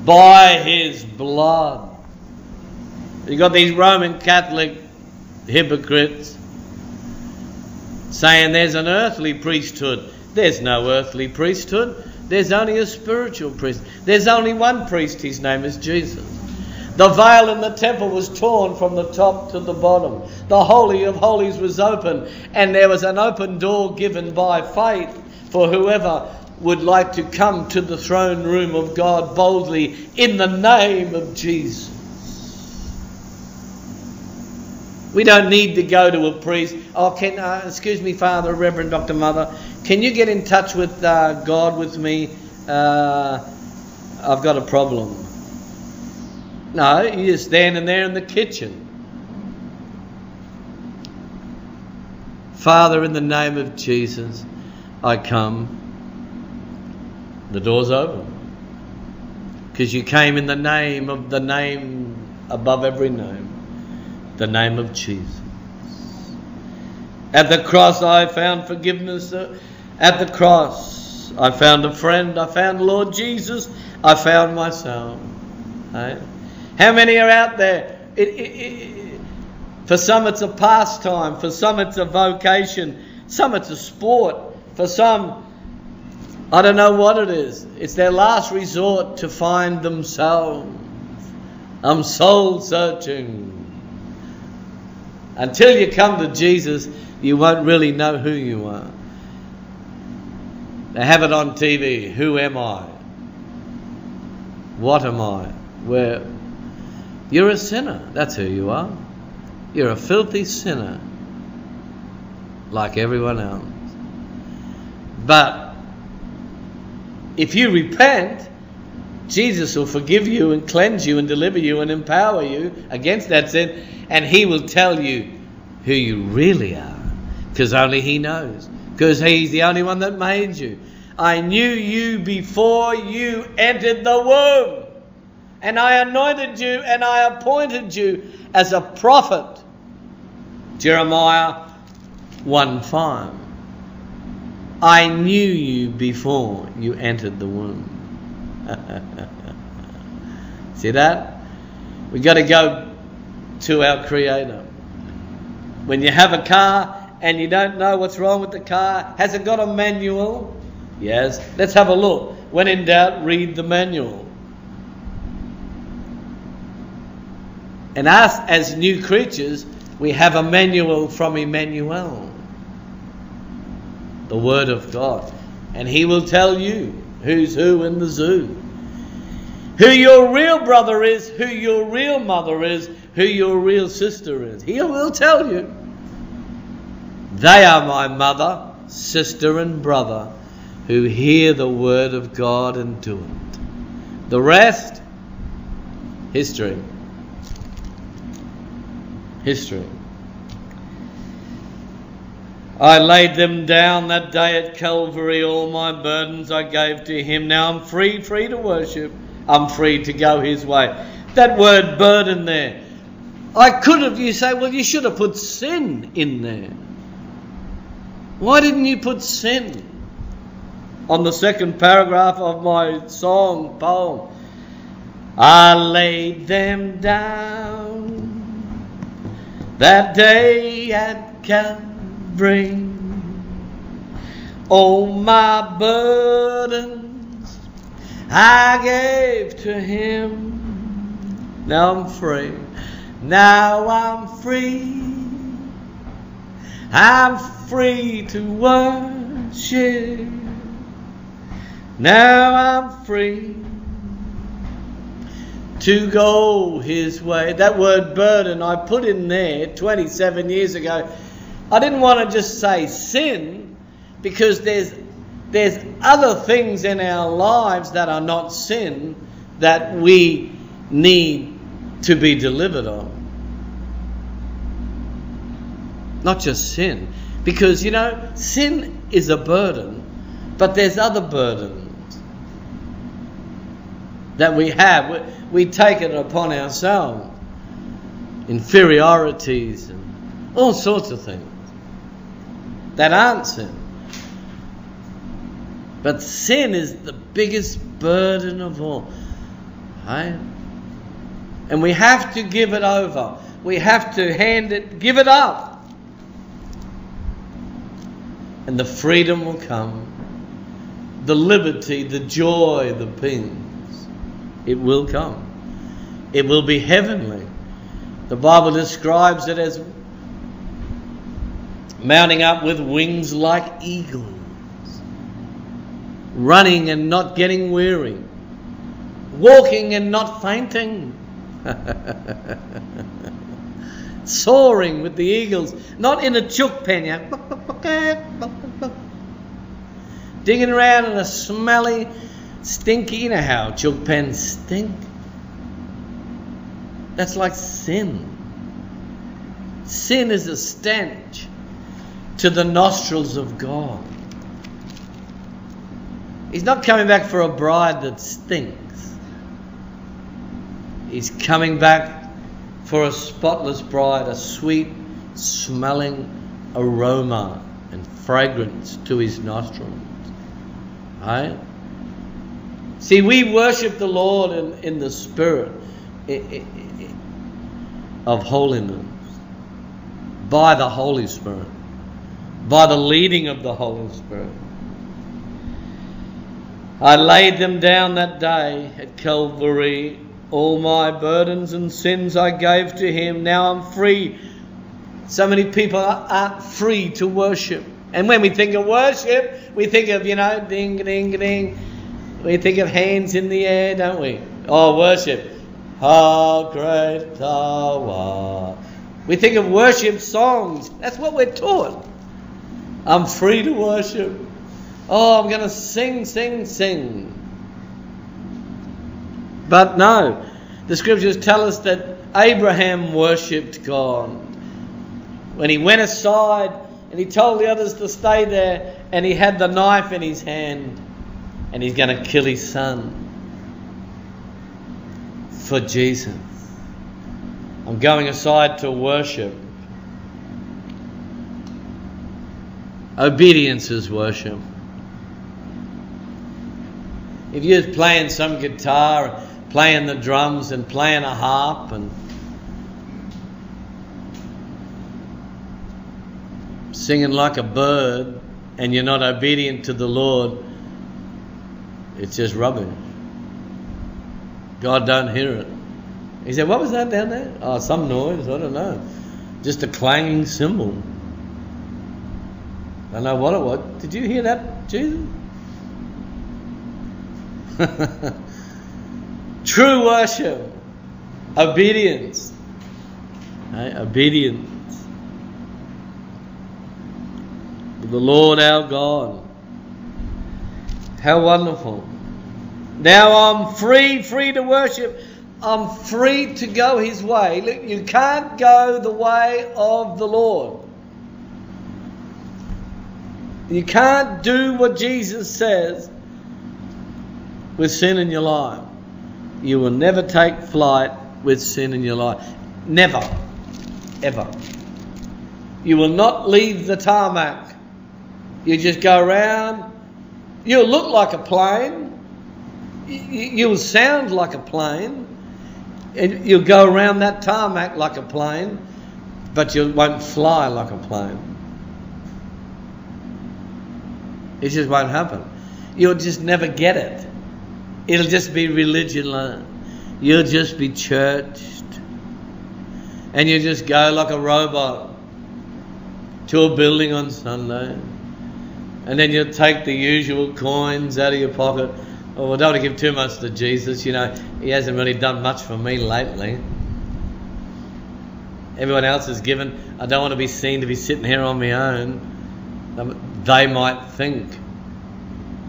By his blood. You got these Roman Catholic hypocrites saying there's an earthly priesthood. There's no earthly priesthood. There's only a spiritual priest. There's only one priest. His name is Jesus. The veil in the temple was torn from the top to the bottom. The Holy of Holies was open, and there was an open door given by faith for whoever would like to come to the throne room of God boldly in the name of Jesus. We don't need to go to a priest. Oh, can uh, excuse me, Father, Reverend Doctor Mother, can you get in touch with uh, God with me? Uh, I've got a problem. No, you're standing there in the kitchen. Father, in the name of Jesus, I come. The door's open. Because you came in the name of the name above every name, the name of Jesus. At the cross, I found forgiveness. At the cross, I found a friend. I found Lord Jesus. I found myself. Right? How many are out there? It, it, it, for some, it's a pastime. For some, it's a vocation. Some, it's a sport. For some, I don't know what it is. It's their last resort to find themselves. I'm soul searching. Until you come to Jesus, you won't really know who you are. They have it on TV. Who am I? What am I? Where you're a sinner. That's who you are. You're a filthy sinner, like everyone else. But if you repent Jesus will forgive you and cleanse you and deliver you and empower you against that sin, and He will tell you who you really are, because only He knows, because He's the only one that made you. I knew you before you entered the womb, and I anointed you and I appointed you as a prophet. Jeremiah 1 5. I knew you before you entered the womb. [LAUGHS] See that? We've got to go to our Creator. When you have a car and you don't know what's wrong with the car, has it got a manual? Yes. Let's have a look. When in doubt, read the manual. And us as new creatures, we have a manual from Emmanuel, the Word of God. And He will tell you who's who in the zoo, who your real brother is, who your real mother is, who your real sister is. He will tell you. They are my mother, sister, and brother who hear the word of God and do it. The rest, history. History. I laid them down that day at Calvary, all my burdens I gave to him. Now I'm free, free to worship. I'm free to go his way. That word burden there. I could have, you say, well, you should have put sin in there. Why didn't you put sin? on the second paragraph of my song poem. I laid them down that day at Calvary. All my burdens I gave to Him. Now I'm free. Now I'm free. I'm free to worship. Now I'm free to go his way. That word burden I put in there 27 years ago. I didn't want to just say sin because there's there's other things in our lives that are not sin that we need to be delivered on. Not just sin. Because, you know, sin is a burden, but there's other burdens that we have. We, we take it upon ourselves. Inferiorities and all sorts of things that aren't sin. But sin is the biggest burden of all. Right? And we have to give it over. We have to hand it, give it up. And the freedom will come. The liberty, the joy, the peace. It will come. It will be heavenly. The Bible describes it as mounting up with wings like eagles, running and not getting weary, walking and not fainting, [LAUGHS] soaring with the eagles, not in a chook pen, eh, digging around in a smelly, Stinky, you know how chook pens stink? That's like sin. Sin is a stench to the nostrils of God. He's not coming back for a bride that stinks. He's coming back for a spotless bride, a sweet smelling aroma and fragrance to his nostrils. Right? See, we worship the Lord in, in the spirit of holiness by the Holy Spirit, by the leading of the Holy Spirit. I laid them down that day at Calvary. All my burdens and sins I gave to Him. Now I'm free. So many people aren't free to worship. And when we think of worship, we think of, you know, ding, ding, ding we think of hands in the air, don't we? Oh, worship. How great thou art. We think of worship songs. That's what we're taught. I'm free to worship. Oh, I'm going to sing, sing, sing. But no, the scriptures tell us that Abraham worshipped God. When he went aside and he told the others to stay there, and he had the knife in his hand, and he's going to kill his son for Jesus. I'm going aside to worship. Obedience is worship. If you're playing some guitar, playing the drums, and playing a harp, and singing like a bird, and you're not obedient to the Lord, it's just rubbish. God don't hear it. He said, What was that down there? Oh, some noise, I don't know. Just a clanging cymbal. I don't know what it was. Did you hear that, Jesus? [LAUGHS] True worship, obedience. Right? Obedience. The Lord our God. How wonderful. Now I'm free, free to worship. I'm free to go His way. Look, you can't go the way of the Lord. You can't do what Jesus says with sin in your life. You will never take flight with sin in your life. Never. Ever. You will not leave the tarmac. You just go around. You'll look like a plane. You'll sound like a plane. And you'll go around that tarmac like a plane, but you won't fly like a plane. It just won't happen. You'll just never get it. It'll just be religion. You'll just be churched. And you just go like a robot to a building on Sunday. And then you'll take the usual coins out of your pocket. Oh, well, don't want to give too much to Jesus. You know, he hasn't really done much for me lately. Everyone else has given. I don't want to be seen to be sitting here on my own. Um, they might think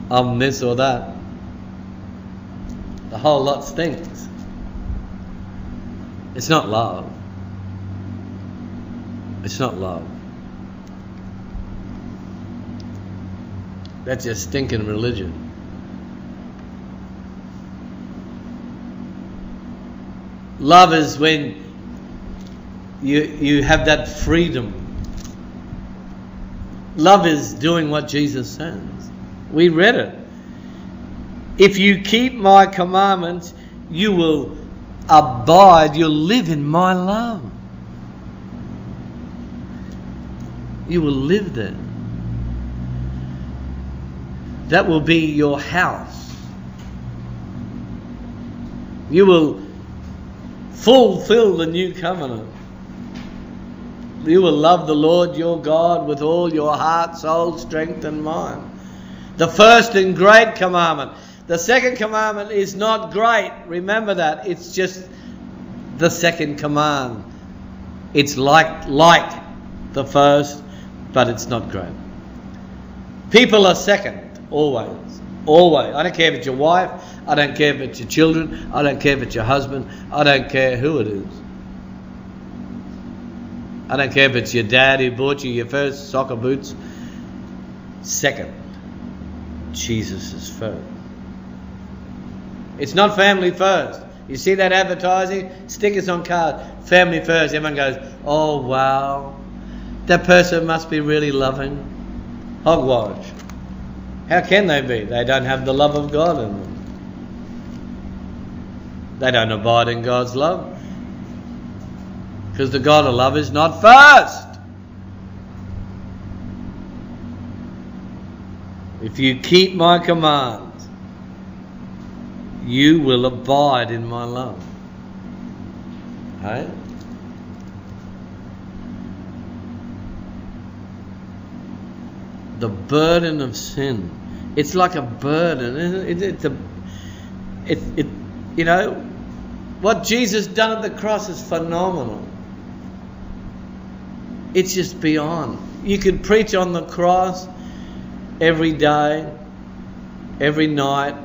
I'm this or that. The whole lot stinks. It's not love. It's not love. That's just stinking religion. Love is when you, you have that freedom. Love is doing what Jesus says. We read it. If you keep my commandments, you will abide, you'll live in my love. You will live there. That will be your house. You will fulfill the new covenant. You will love the Lord your God with all your heart, soul, strength, and mind. The first and great commandment the second commandment is not great. Remember that. It's just the second command. It's like like the first, but it's not great. People are second, always. Always. I don't care if it's your wife, I don't care if it's your children, I don't care if it's your husband, I don't care who it is. I don't care if it's your dad who bought you your first soccer boots. Second, Jesus is first. It's not family first. You see that advertising? Stickers on cars. Family first. Everyone goes, oh wow. That person must be really loving. Hogwash. How can they be? They don't have the love of God in them. They don't abide in God's love. Because the God of love is not first. If you keep my command, you will abide in my love. Right? The burden of sin. It's like a burden. It, it's a, it, it, you know, what Jesus done at the cross is phenomenal. It's just beyond. You could preach on the cross every day, every night,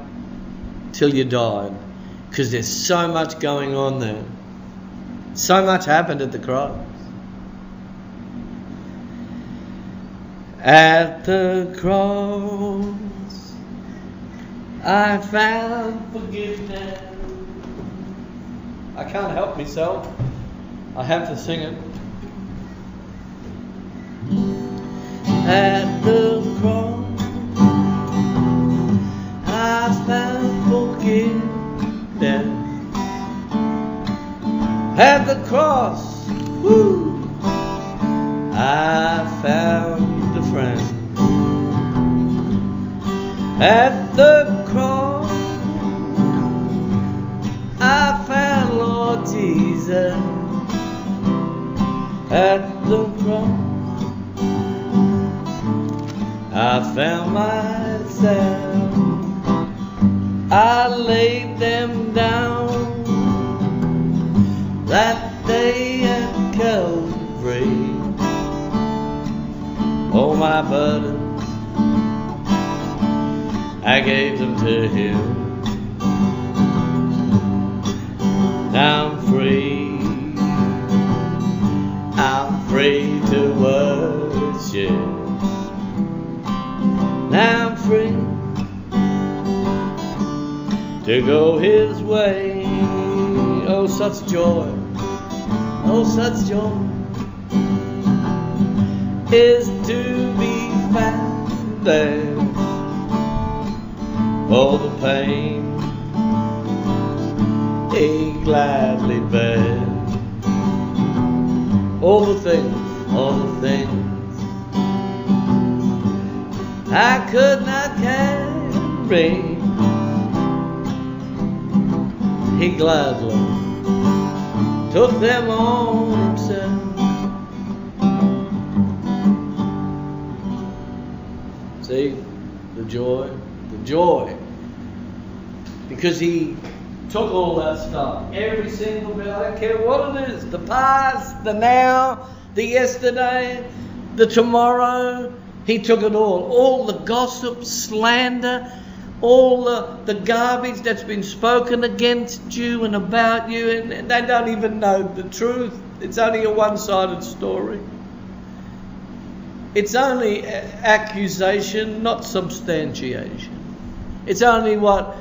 till you died Because there's so much going on there. So much happened at the cross. At the cross, I found forgiveness. I can't help myself. I have to sing it. At the cross, I found forgiveness. At the cross, woo, I found a friend. At the cross, I found Lord Jesus. At the cross. I found myself. I laid them down that day at Calvary. All my burdens, I gave them to Him. Now I'm free. To go his way. Oh, such joy, oh, such joy is to be found there. All the pain he gladly bears. All the things, all the things I could not carry. He gladly took them on himself. See the joy, the joy, because he took all that stuff, every single bit. I don't care what it is, the past, the now, the yesterday, the tomorrow. He took it all. All the gossip, slander, all the, the garbage that's been spoken against you and about you, and they don't even know the truth. It's only a one sided story. It's only accusation, not substantiation. It's only what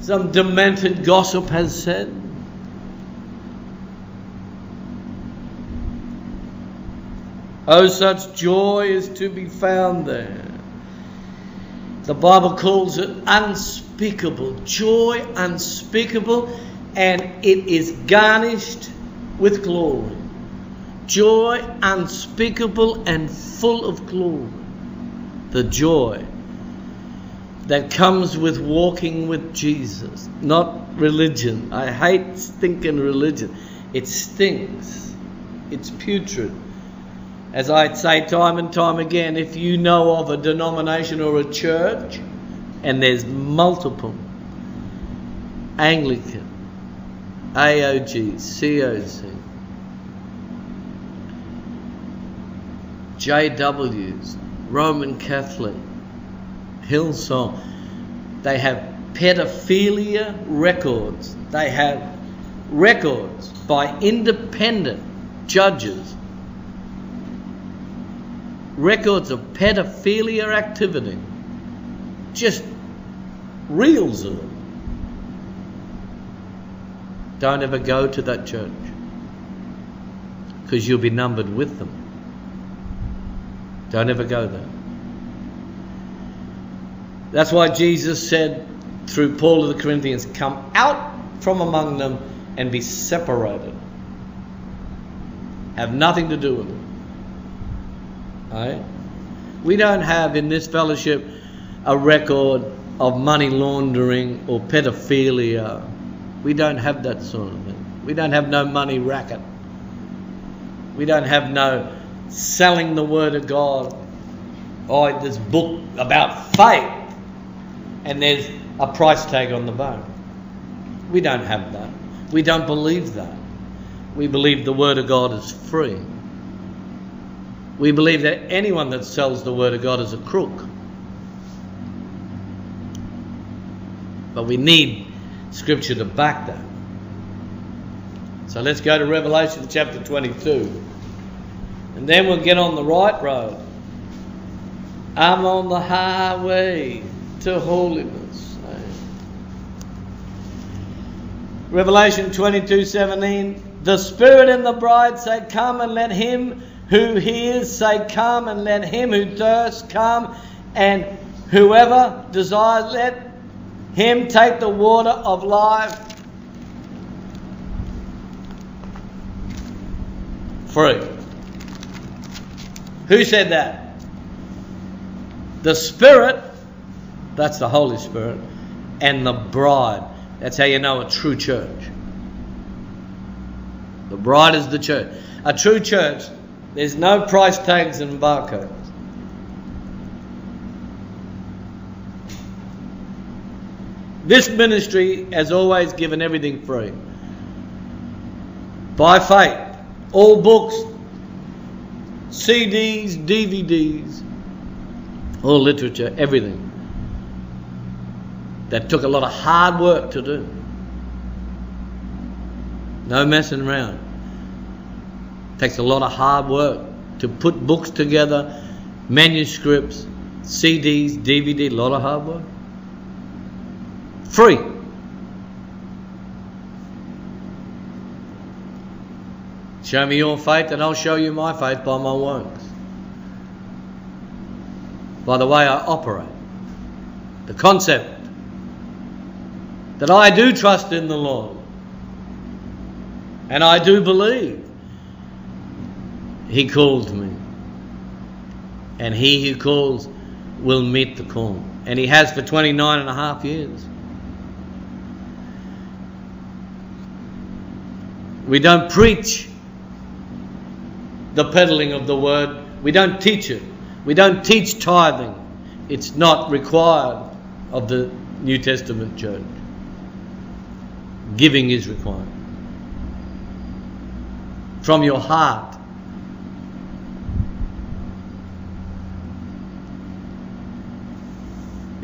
some demented gossip has said. Oh, such joy is to be found there. The Bible calls it unspeakable, joy unspeakable, and it is garnished with glory. Joy unspeakable and full of glory. The joy that comes with walking with Jesus, not religion. I hate stinking religion. It stinks, it's putrid. As I'd say time and time again, if you know of a denomination or a church, and there's multiple Anglican, AOG, COC, JWs, Roman Catholic, Hillsong, they have pedophilia records. They have records by independent judges records of pedophilia activity. Just reels of them. Don't ever go to that church because you'll be numbered with them. Don't ever go there. That's why Jesus said through Paul to the Corinthians, Come out from among them and be separated. Have nothing to do with them. We don't have in this fellowship a record of money laundering or pedophilia. We don't have that sort of thing. We don't have no money racket. We don't have no selling the word of God. Oh, this book about faith, and there's a price tag on the bone. We don't have that. We don't believe that. We believe the word of God is free. We believe that anyone that sells the Word of God is a crook. But we need scripture to back that. So let's go to Revelation chapter 22. And then we'll get on the right road. I'm on the highway to holiness. Revelation 22 17. The Spirit and the bride say, Come and let him who hears say, Come and let him who thirsts come, and whoever desires, let him take the water of life free. Who said that? The Spirit, that's the Holy Spirit, and the bride. That's how you know a true church. The bride is the church. A true church, there's no price tags and barcodes. This ministry has always given everything free. By faith. All books, CDs, DVDs, all literature, everything. That took a lot of hard work to do. No messing around. Takes a lot of hard work to put books together, manuscripts, CDs, DVD, a lot of hard work. Free. Show me your faith, and I'll show you my faith by my works. By the way I operate. The concept that I do trust in the Lord. And I do believe He called me. And He who calls will meet the call. And He has for 29 and a half years. We don't preach the peddling of the word. We don't teach it. We don't teach tithing. It's not required of the New Testament church. Giving is required. From your heart.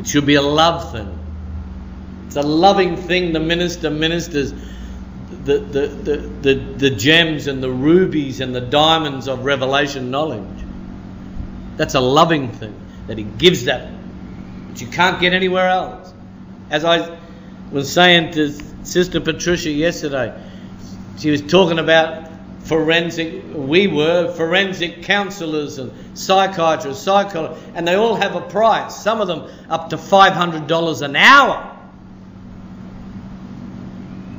It should be a love thing. It's a loving thing the minister ministers the, the, the, the, the gems and the rubies and the diamonds of revelation knowledge. That's a loving thing that He gives that, but you can't get anywhere else. As I was saying to Sister Patricia yesterday, she was talking about forensic, we were forensic counselors and psychiatrists, psychologists, and they all have a price, some of them up to $500 an hour.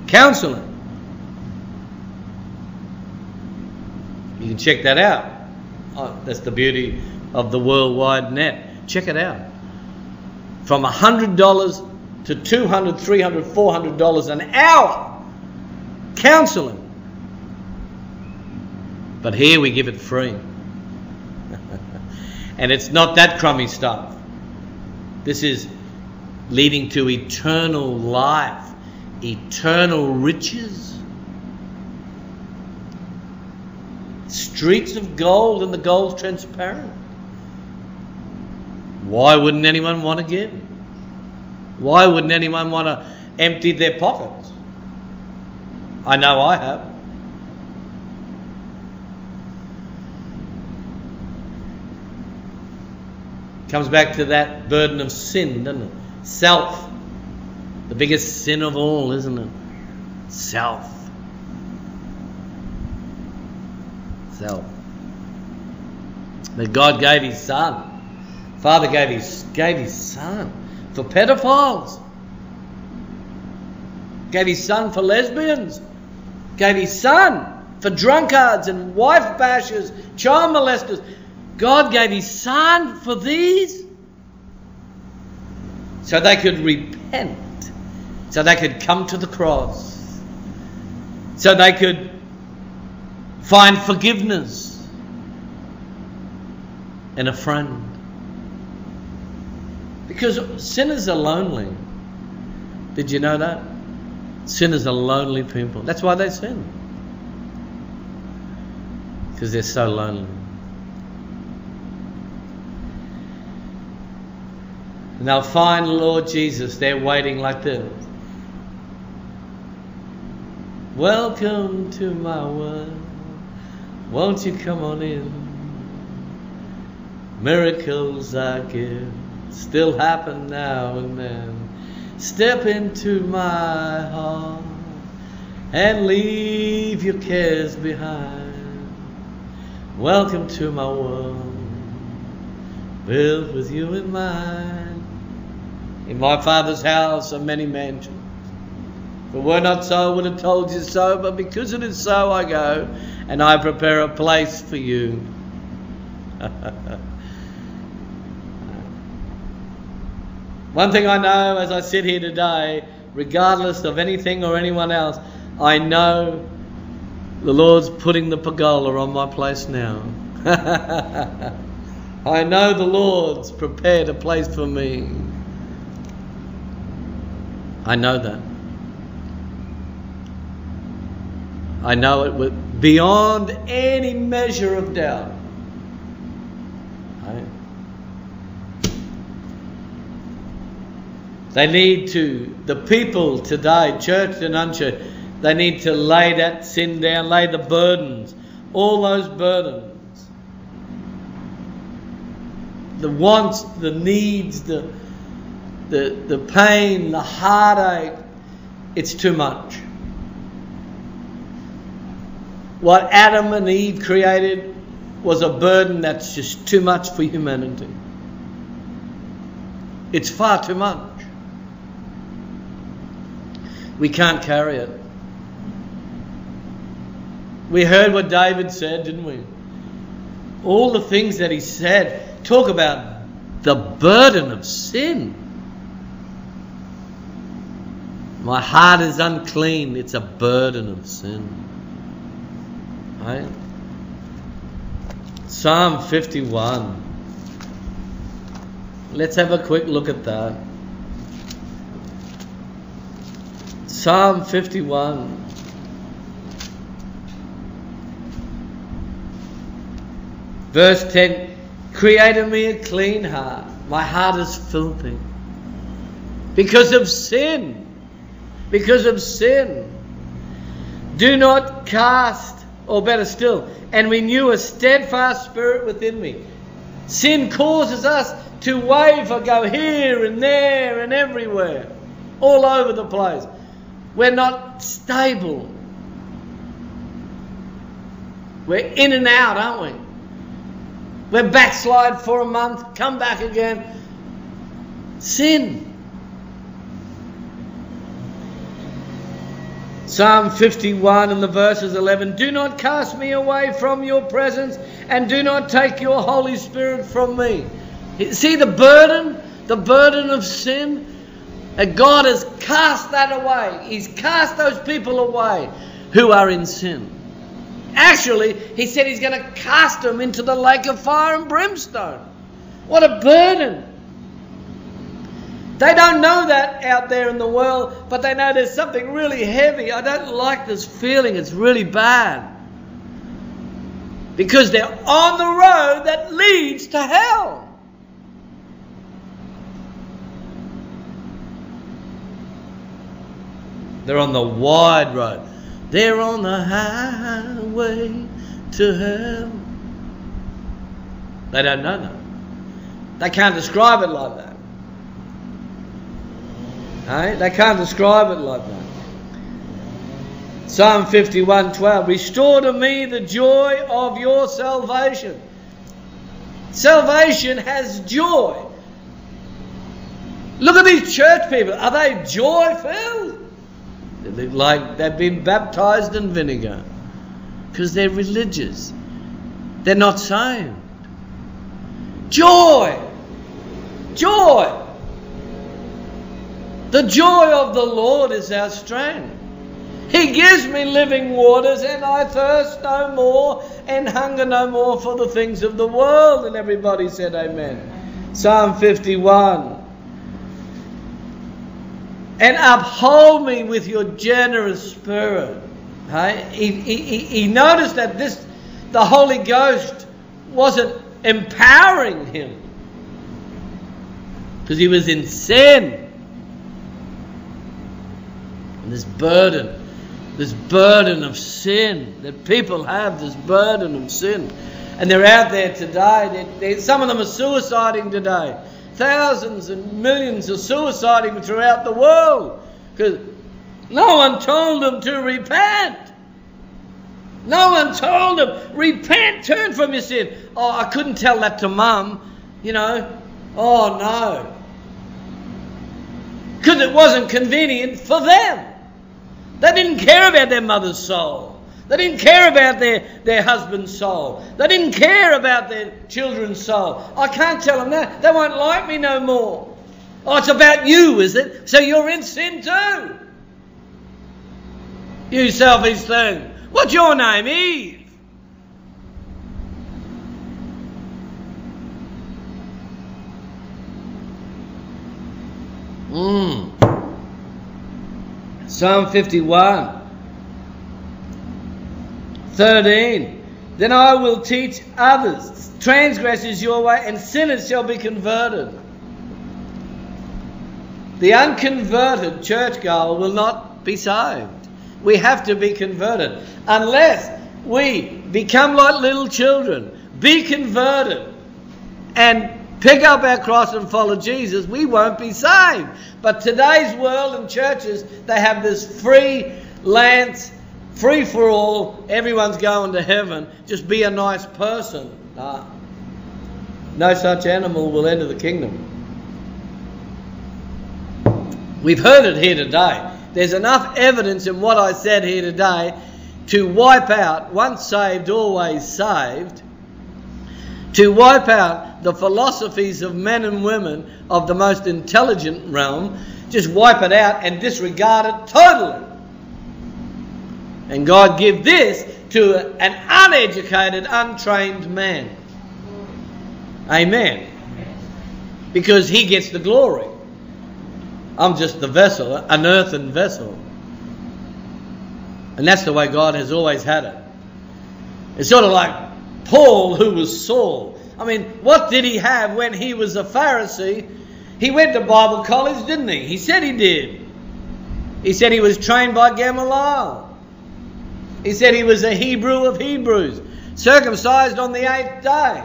Counseling. You can check that out. Oh, that's the beauty of the worldwide net. Check it out. From $100 to $200, $300, $400 an hour. Counseling. But here we give it free. [LAUGHS] and it's not that crummy stuff. This is leading to eternal life, eternal riches streets of gold and the gold's transparent. Why wouldn't anyone want to give? Why wouldn't anyone want to empty their pockets? I know I have. Comes back to that burden of sin, doesn't it? Self. The biggest sin of all, isn't it? Self. self. That God gave His Son. Father gave His, gave his Son for pedophiles. Gave His Son for lesbians. Gave His Son for drunkards and wife bashers, child molesters. God gave His Son for these so they could repent, so they could come to the cross, so they could Find forgiveness and a friend. Because sinners are lonely. Did you know that? Sinners are lonely people. That's why they sin. Because they're so lonely. And they'll find Lord Jesus, they're waiting like this. Welcome to my world. Won't you come on in? Miracles I give still happen now and then. Step into my heart and leave your cares behind. Welcome to my world, built with you in mind. In my Father's house are many mansions. If it were not so, I would have told you so, but because it is so, I go and I prepare a place for you. [LAUGHS] One thing I know as I sit here today, regardless of anything or anyone else, I know the Lord's putting the pergola on my place now. [LAUGHS] I know the Lord's prepared a place for me. I know that. I know it with beyond any measure of doubt. They need to, the people today, church and unchurch, they need to lay that sin down, lay the burdens, all those burdens. The wants, the needs, the, the, the pain, the heartache, it's too much. What Adam and Eve created was a burden that's just too much for humanity. It's far too much. We can't carry it. We heard what David said, didn't we? All the things that he said talk about the burden of sin. My heart is unclean. It's a burden of sin. Right? Psalm 51. Let's have a quick look at that. Psalm 51. Verse 10 Create in me a clean heart. My heart is filthy. Because of sin. Because of sin. Do not cast, or better still, and renew a steadfast spirit within me. Sin causes us to waver, go here and there and everywhere, all over the place. We're not stable. We're in and out, aren't we? We're backslide for a month, come back again. Sin. Psalm 51 and the verses 11 Do not cast me away from your presence and do not take your Holy Spirit from me. See the burden? The burden of sin? And God has cast that away. He's cast those people away who are in sin. Actually, He said He's going to cast them into the lake of fire and brimstone. What a burden. They don't know that out there in the world, but they know there's something really heavy. I don't like this feeling, it's really bad. Because they're on the road that leads to hell. They're on the wide road. They're on the highway to hell. They don't know that. They can't describe it like that. Hey? They can't describe it like that. Psalm 51 12. Restore to me the joy of your salvation. Salvation has joy. Look at these church people. Are they joy filled? They look like they've been baptized in vinegar because they're religious. They're not saved. Joy! Joy! The joy of the Lord is our strength. He gives me living waters, and I thirst no more and hunger no more for the things of the world. And everybody said, Amen. Psalm 51 and uphold me with your generous spirit. Hey? He, he, he noticed that this, the Holy Ghost wasn't empowering him because he was in sin. This burden. this burden of sin that people have, this burden of sin. And they're out there today. They're, they're, some of them are suiciding today. Thousands and millions are suiciding throughout the world because no one told them to repent. No one told them, repent, turn from your sin. Oh, I couldn't tell that to mum, you know. Oh, no. Because it wasn't convenient for them. They didn't care about their mother's soul. They didn't care about their, their husband's soul. They didn't care about their children's soul. I can't tell them that. They won't like me no more. Oh, it's about you, is it? So you're in sin too. You selfish thing. What's your name? Eve. Mm. Psalm 51. 13. Then I will teach others. Transgressors your way, and sinners shall be converted. The unconverted churchgoer will not be saved. We have to be converted. Unless we become like little children, be converted, and pick up our cross and follow Jesus, we won't be saved. But today's world and churches, they have this free lance, free for all, everyone's going to heaven, just be a nice person. Nah. No such animal will enter the kingdom. We've heard it here today. There's enough evidence in what I said here today to wipe out, once saved, always saved, to wipe out the philosophies of men and women of the most intelligent realm, just wipe it out and disregard it totally. And God give this to an uneducated, untrained man. Amen. Because he gets the glory. I'm just the vessel, an earthen vessel. And that's the way God has always had it. It's sort of like Paul, who was Saul. I mean, what did he have when he was a Pharisee? He went to Bible college, didn't he? He said he did. He said he was trained by Gamaliel. He said he was a Hebrew of Hebrews, circumcised on the eighth day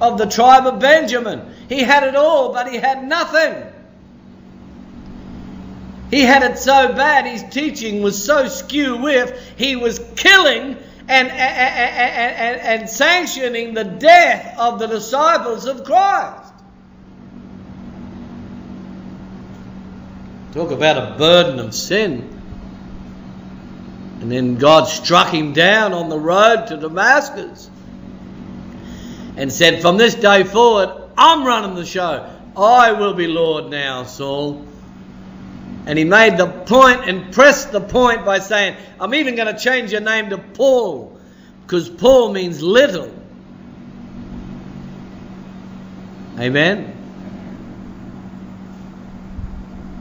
of the tribe of Benjamin. He had it all, but he had nothing. He had it so bad, his teaching was so skew with, he was killing and, and, and, and, sanctioning the death of the disciples of Christ. Talk about a burden of sin. And then God struck him down on the road to Damascus and said, From this day forward, I'm running the show. I will be Lord now, Saul. And he made the point and pressed the point by saying, I'm even going to change your name to Paul, because Paul means little. Amen?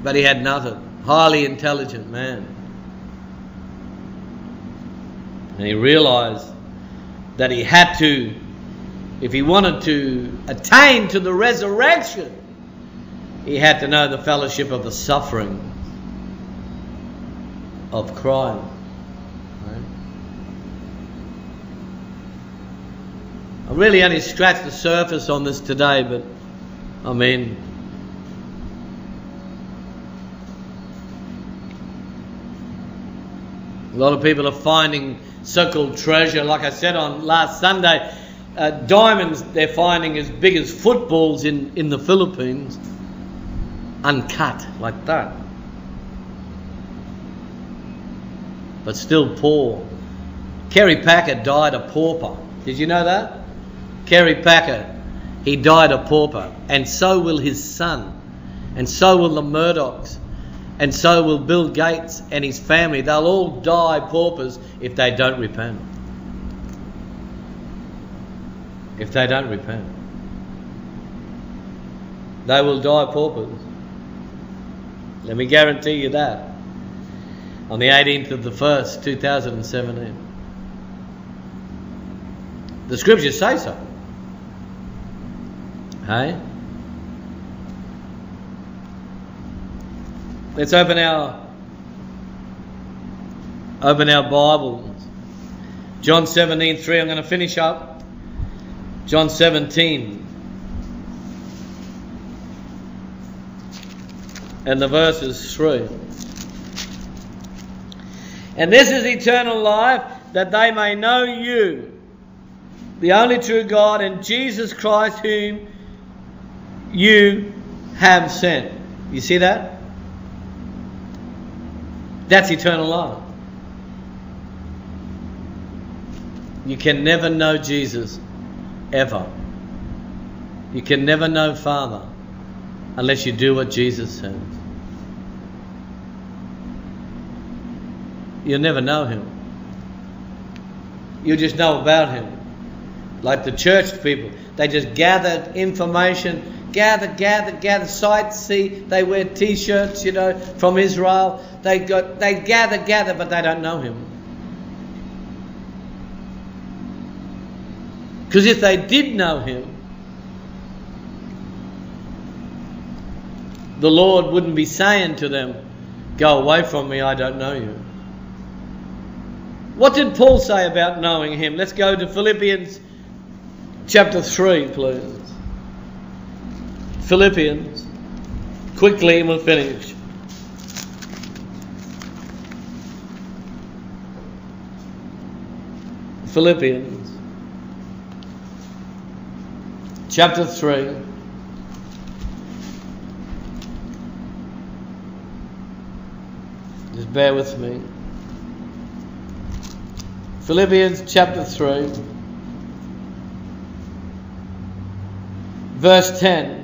But he had nothing. Highly intelligent man. And he realized that he had to, if he wanted to attain to the resurrection, he had to know the fellowship of the suffering of Christ. Right? I really only scratched the surface on this today, but I mean, a lot of people are finding so-called treasure. Like I said on last Sunday, uh, diamonds they're finding as big as footballs in, in the Philippines, uncut like that. But still poor. Kerry Packer died a pauper. Did you know that? Kerry Packer, he died a pauper, and so will his son, and so will the Murdochs, and so will Bill Gates and his family. They'll all die paupers if they don't repent. If they don't repent, they will die paupers. Let me guarantee you that on the 18th of the 1st, 2017. The scriptures say so. Hey? Let's open our Open our Bibles. John 17, 3. I'm going to finish up. John 17. And the verse is 3. And this is eternal life, that they may know you, the only true God, and Jesus Christ, whom you have sent. You see that? That's eternal life. You can never know Jesus ever. You can never know Father unless you do what Jesus says. You'll never know Him. You'll just know about Him. Like the church people, they just gathered information, gather, gather, gather, sight, see. They wear T-shirts, you know, from Israel. They got, they gather, gather, but they don't know Him. Because if they did know him, the Lord wouldn't be saying to them, Go away from me, I don't know you. What did Paul say about knowing him? Let's go to Philippians chapter 3, please. Philippians. Quickly, and we'll finish. Philippians chapter 3. Just bear with me. Philippians chapter 3, verse 10.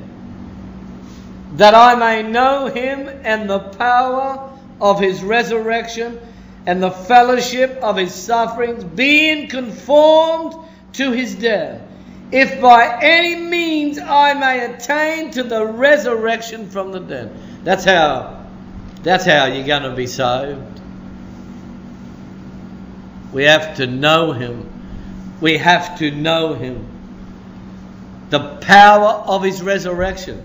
That I may know him and the power of his resurrection and the fellowship of his sufferings, being conformed to his death if by any means I may attain to the resurrection from the dead. That's how that's how you're going to be saved. We have to know him. We have to know him. The power of his resurrection.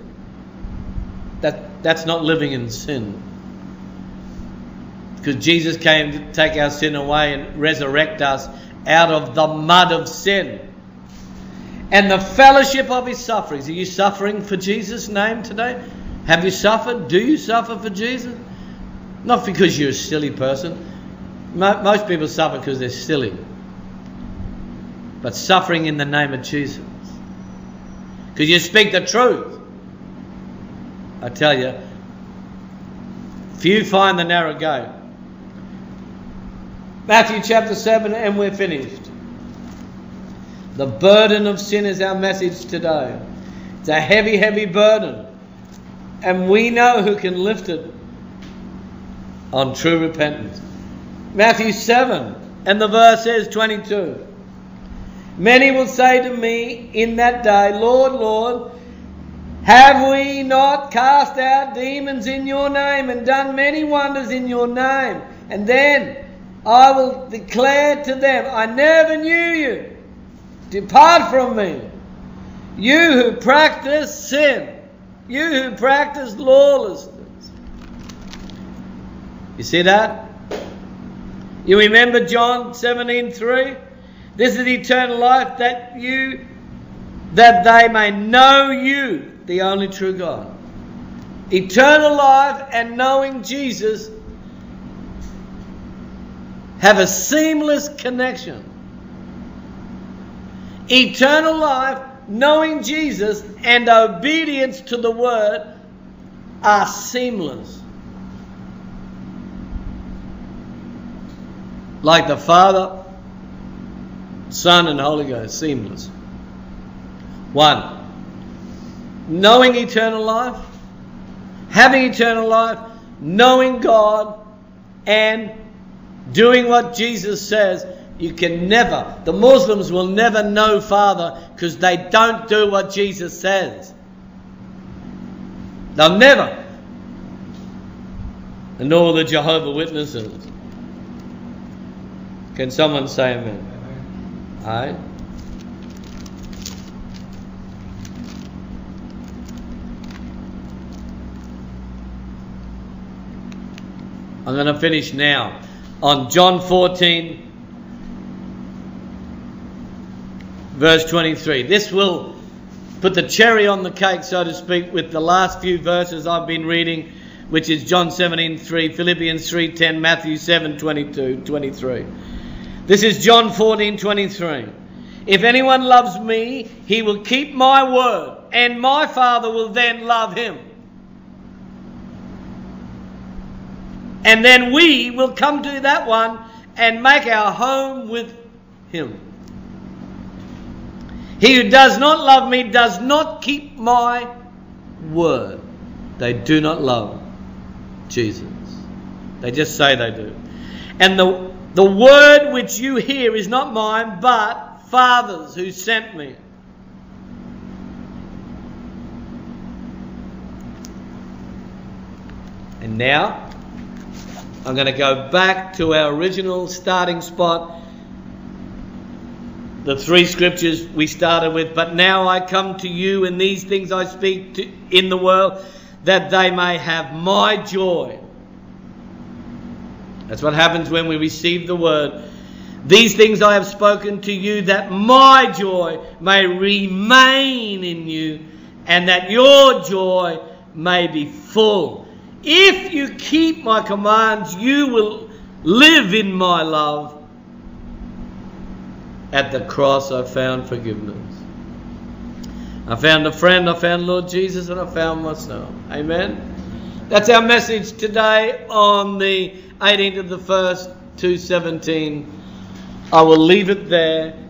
That that's not living in sin. Because Jesus came to take our sin away and resurrect us out of the mud of sin and the fellowship of his sufferings. Are you suffering for Jesus' name today? Have you suffered? Do you suffer for Jesus? Not because you're a silly person. Most people suffer because they're silly. But suffering in the name of Jesus. Because you speak the truth. I tell you, few find the narrow gate. Matthew chapter 7, and we're finished. The burden of sin is our message today. It's a heavy, heavy burden. And we know who can lift it on true repentance. Matthew 7 and the verse is 22. Many will say to me in that day, Lord, Lord, have we not cast out demons in your name and done many wonders in your name? And then I will declare to them, I never knew you. Depart from me. You who practice sin. You who practice lawlessness. You see that? You remember John 17:3? This is eternal life that you that they may know you, the only true God. Eternal life and knowing Jesus have a seamless connection eternal life, knowing Jesus, and obedience to the word are seamless. Like the Father, Son, and Holy Ghost, seamless. One, knowing eternal life, having eternal life, knowing God, and doing what Jesus says you can never, the Muslims will never know Father because they don't do what Jesus says. They'll never. And all the Jehovah Witnesses. Can someone say amen? Aye. I'm going to finish now. on John 14, verse 23. This will put the cherry on the cake, so to speak, with the last few verses I've been reading, which is John 17, 3, Philippians 3, 10, Matthew 7, 22, 23. This is John 14, 23. If anyone loves me, he will keep my word, and my Father will then love him. And then we will come to that one and make our home with him. He who does not love me does not keep my word. They do not love Jesus. They just say they do. And the, the word which you hear is not mine, but Father's who sent me. And now I'm going to go back to our original starting spot. The three scriptures we started with, but now I come to you, and these things I speak to, in the world, that they may have my joy. That's what happens when we receive the word. These things I have spoken to you, that my joy may remain in you, and that your joy may be full. If you keep my commands, you will live in my love. At the cross, I found forgiveness. I found a friend, I found Lord Jesus, and I found myself. Amen. That's our message today on the 18th of the 1st, 217. I will leave it there.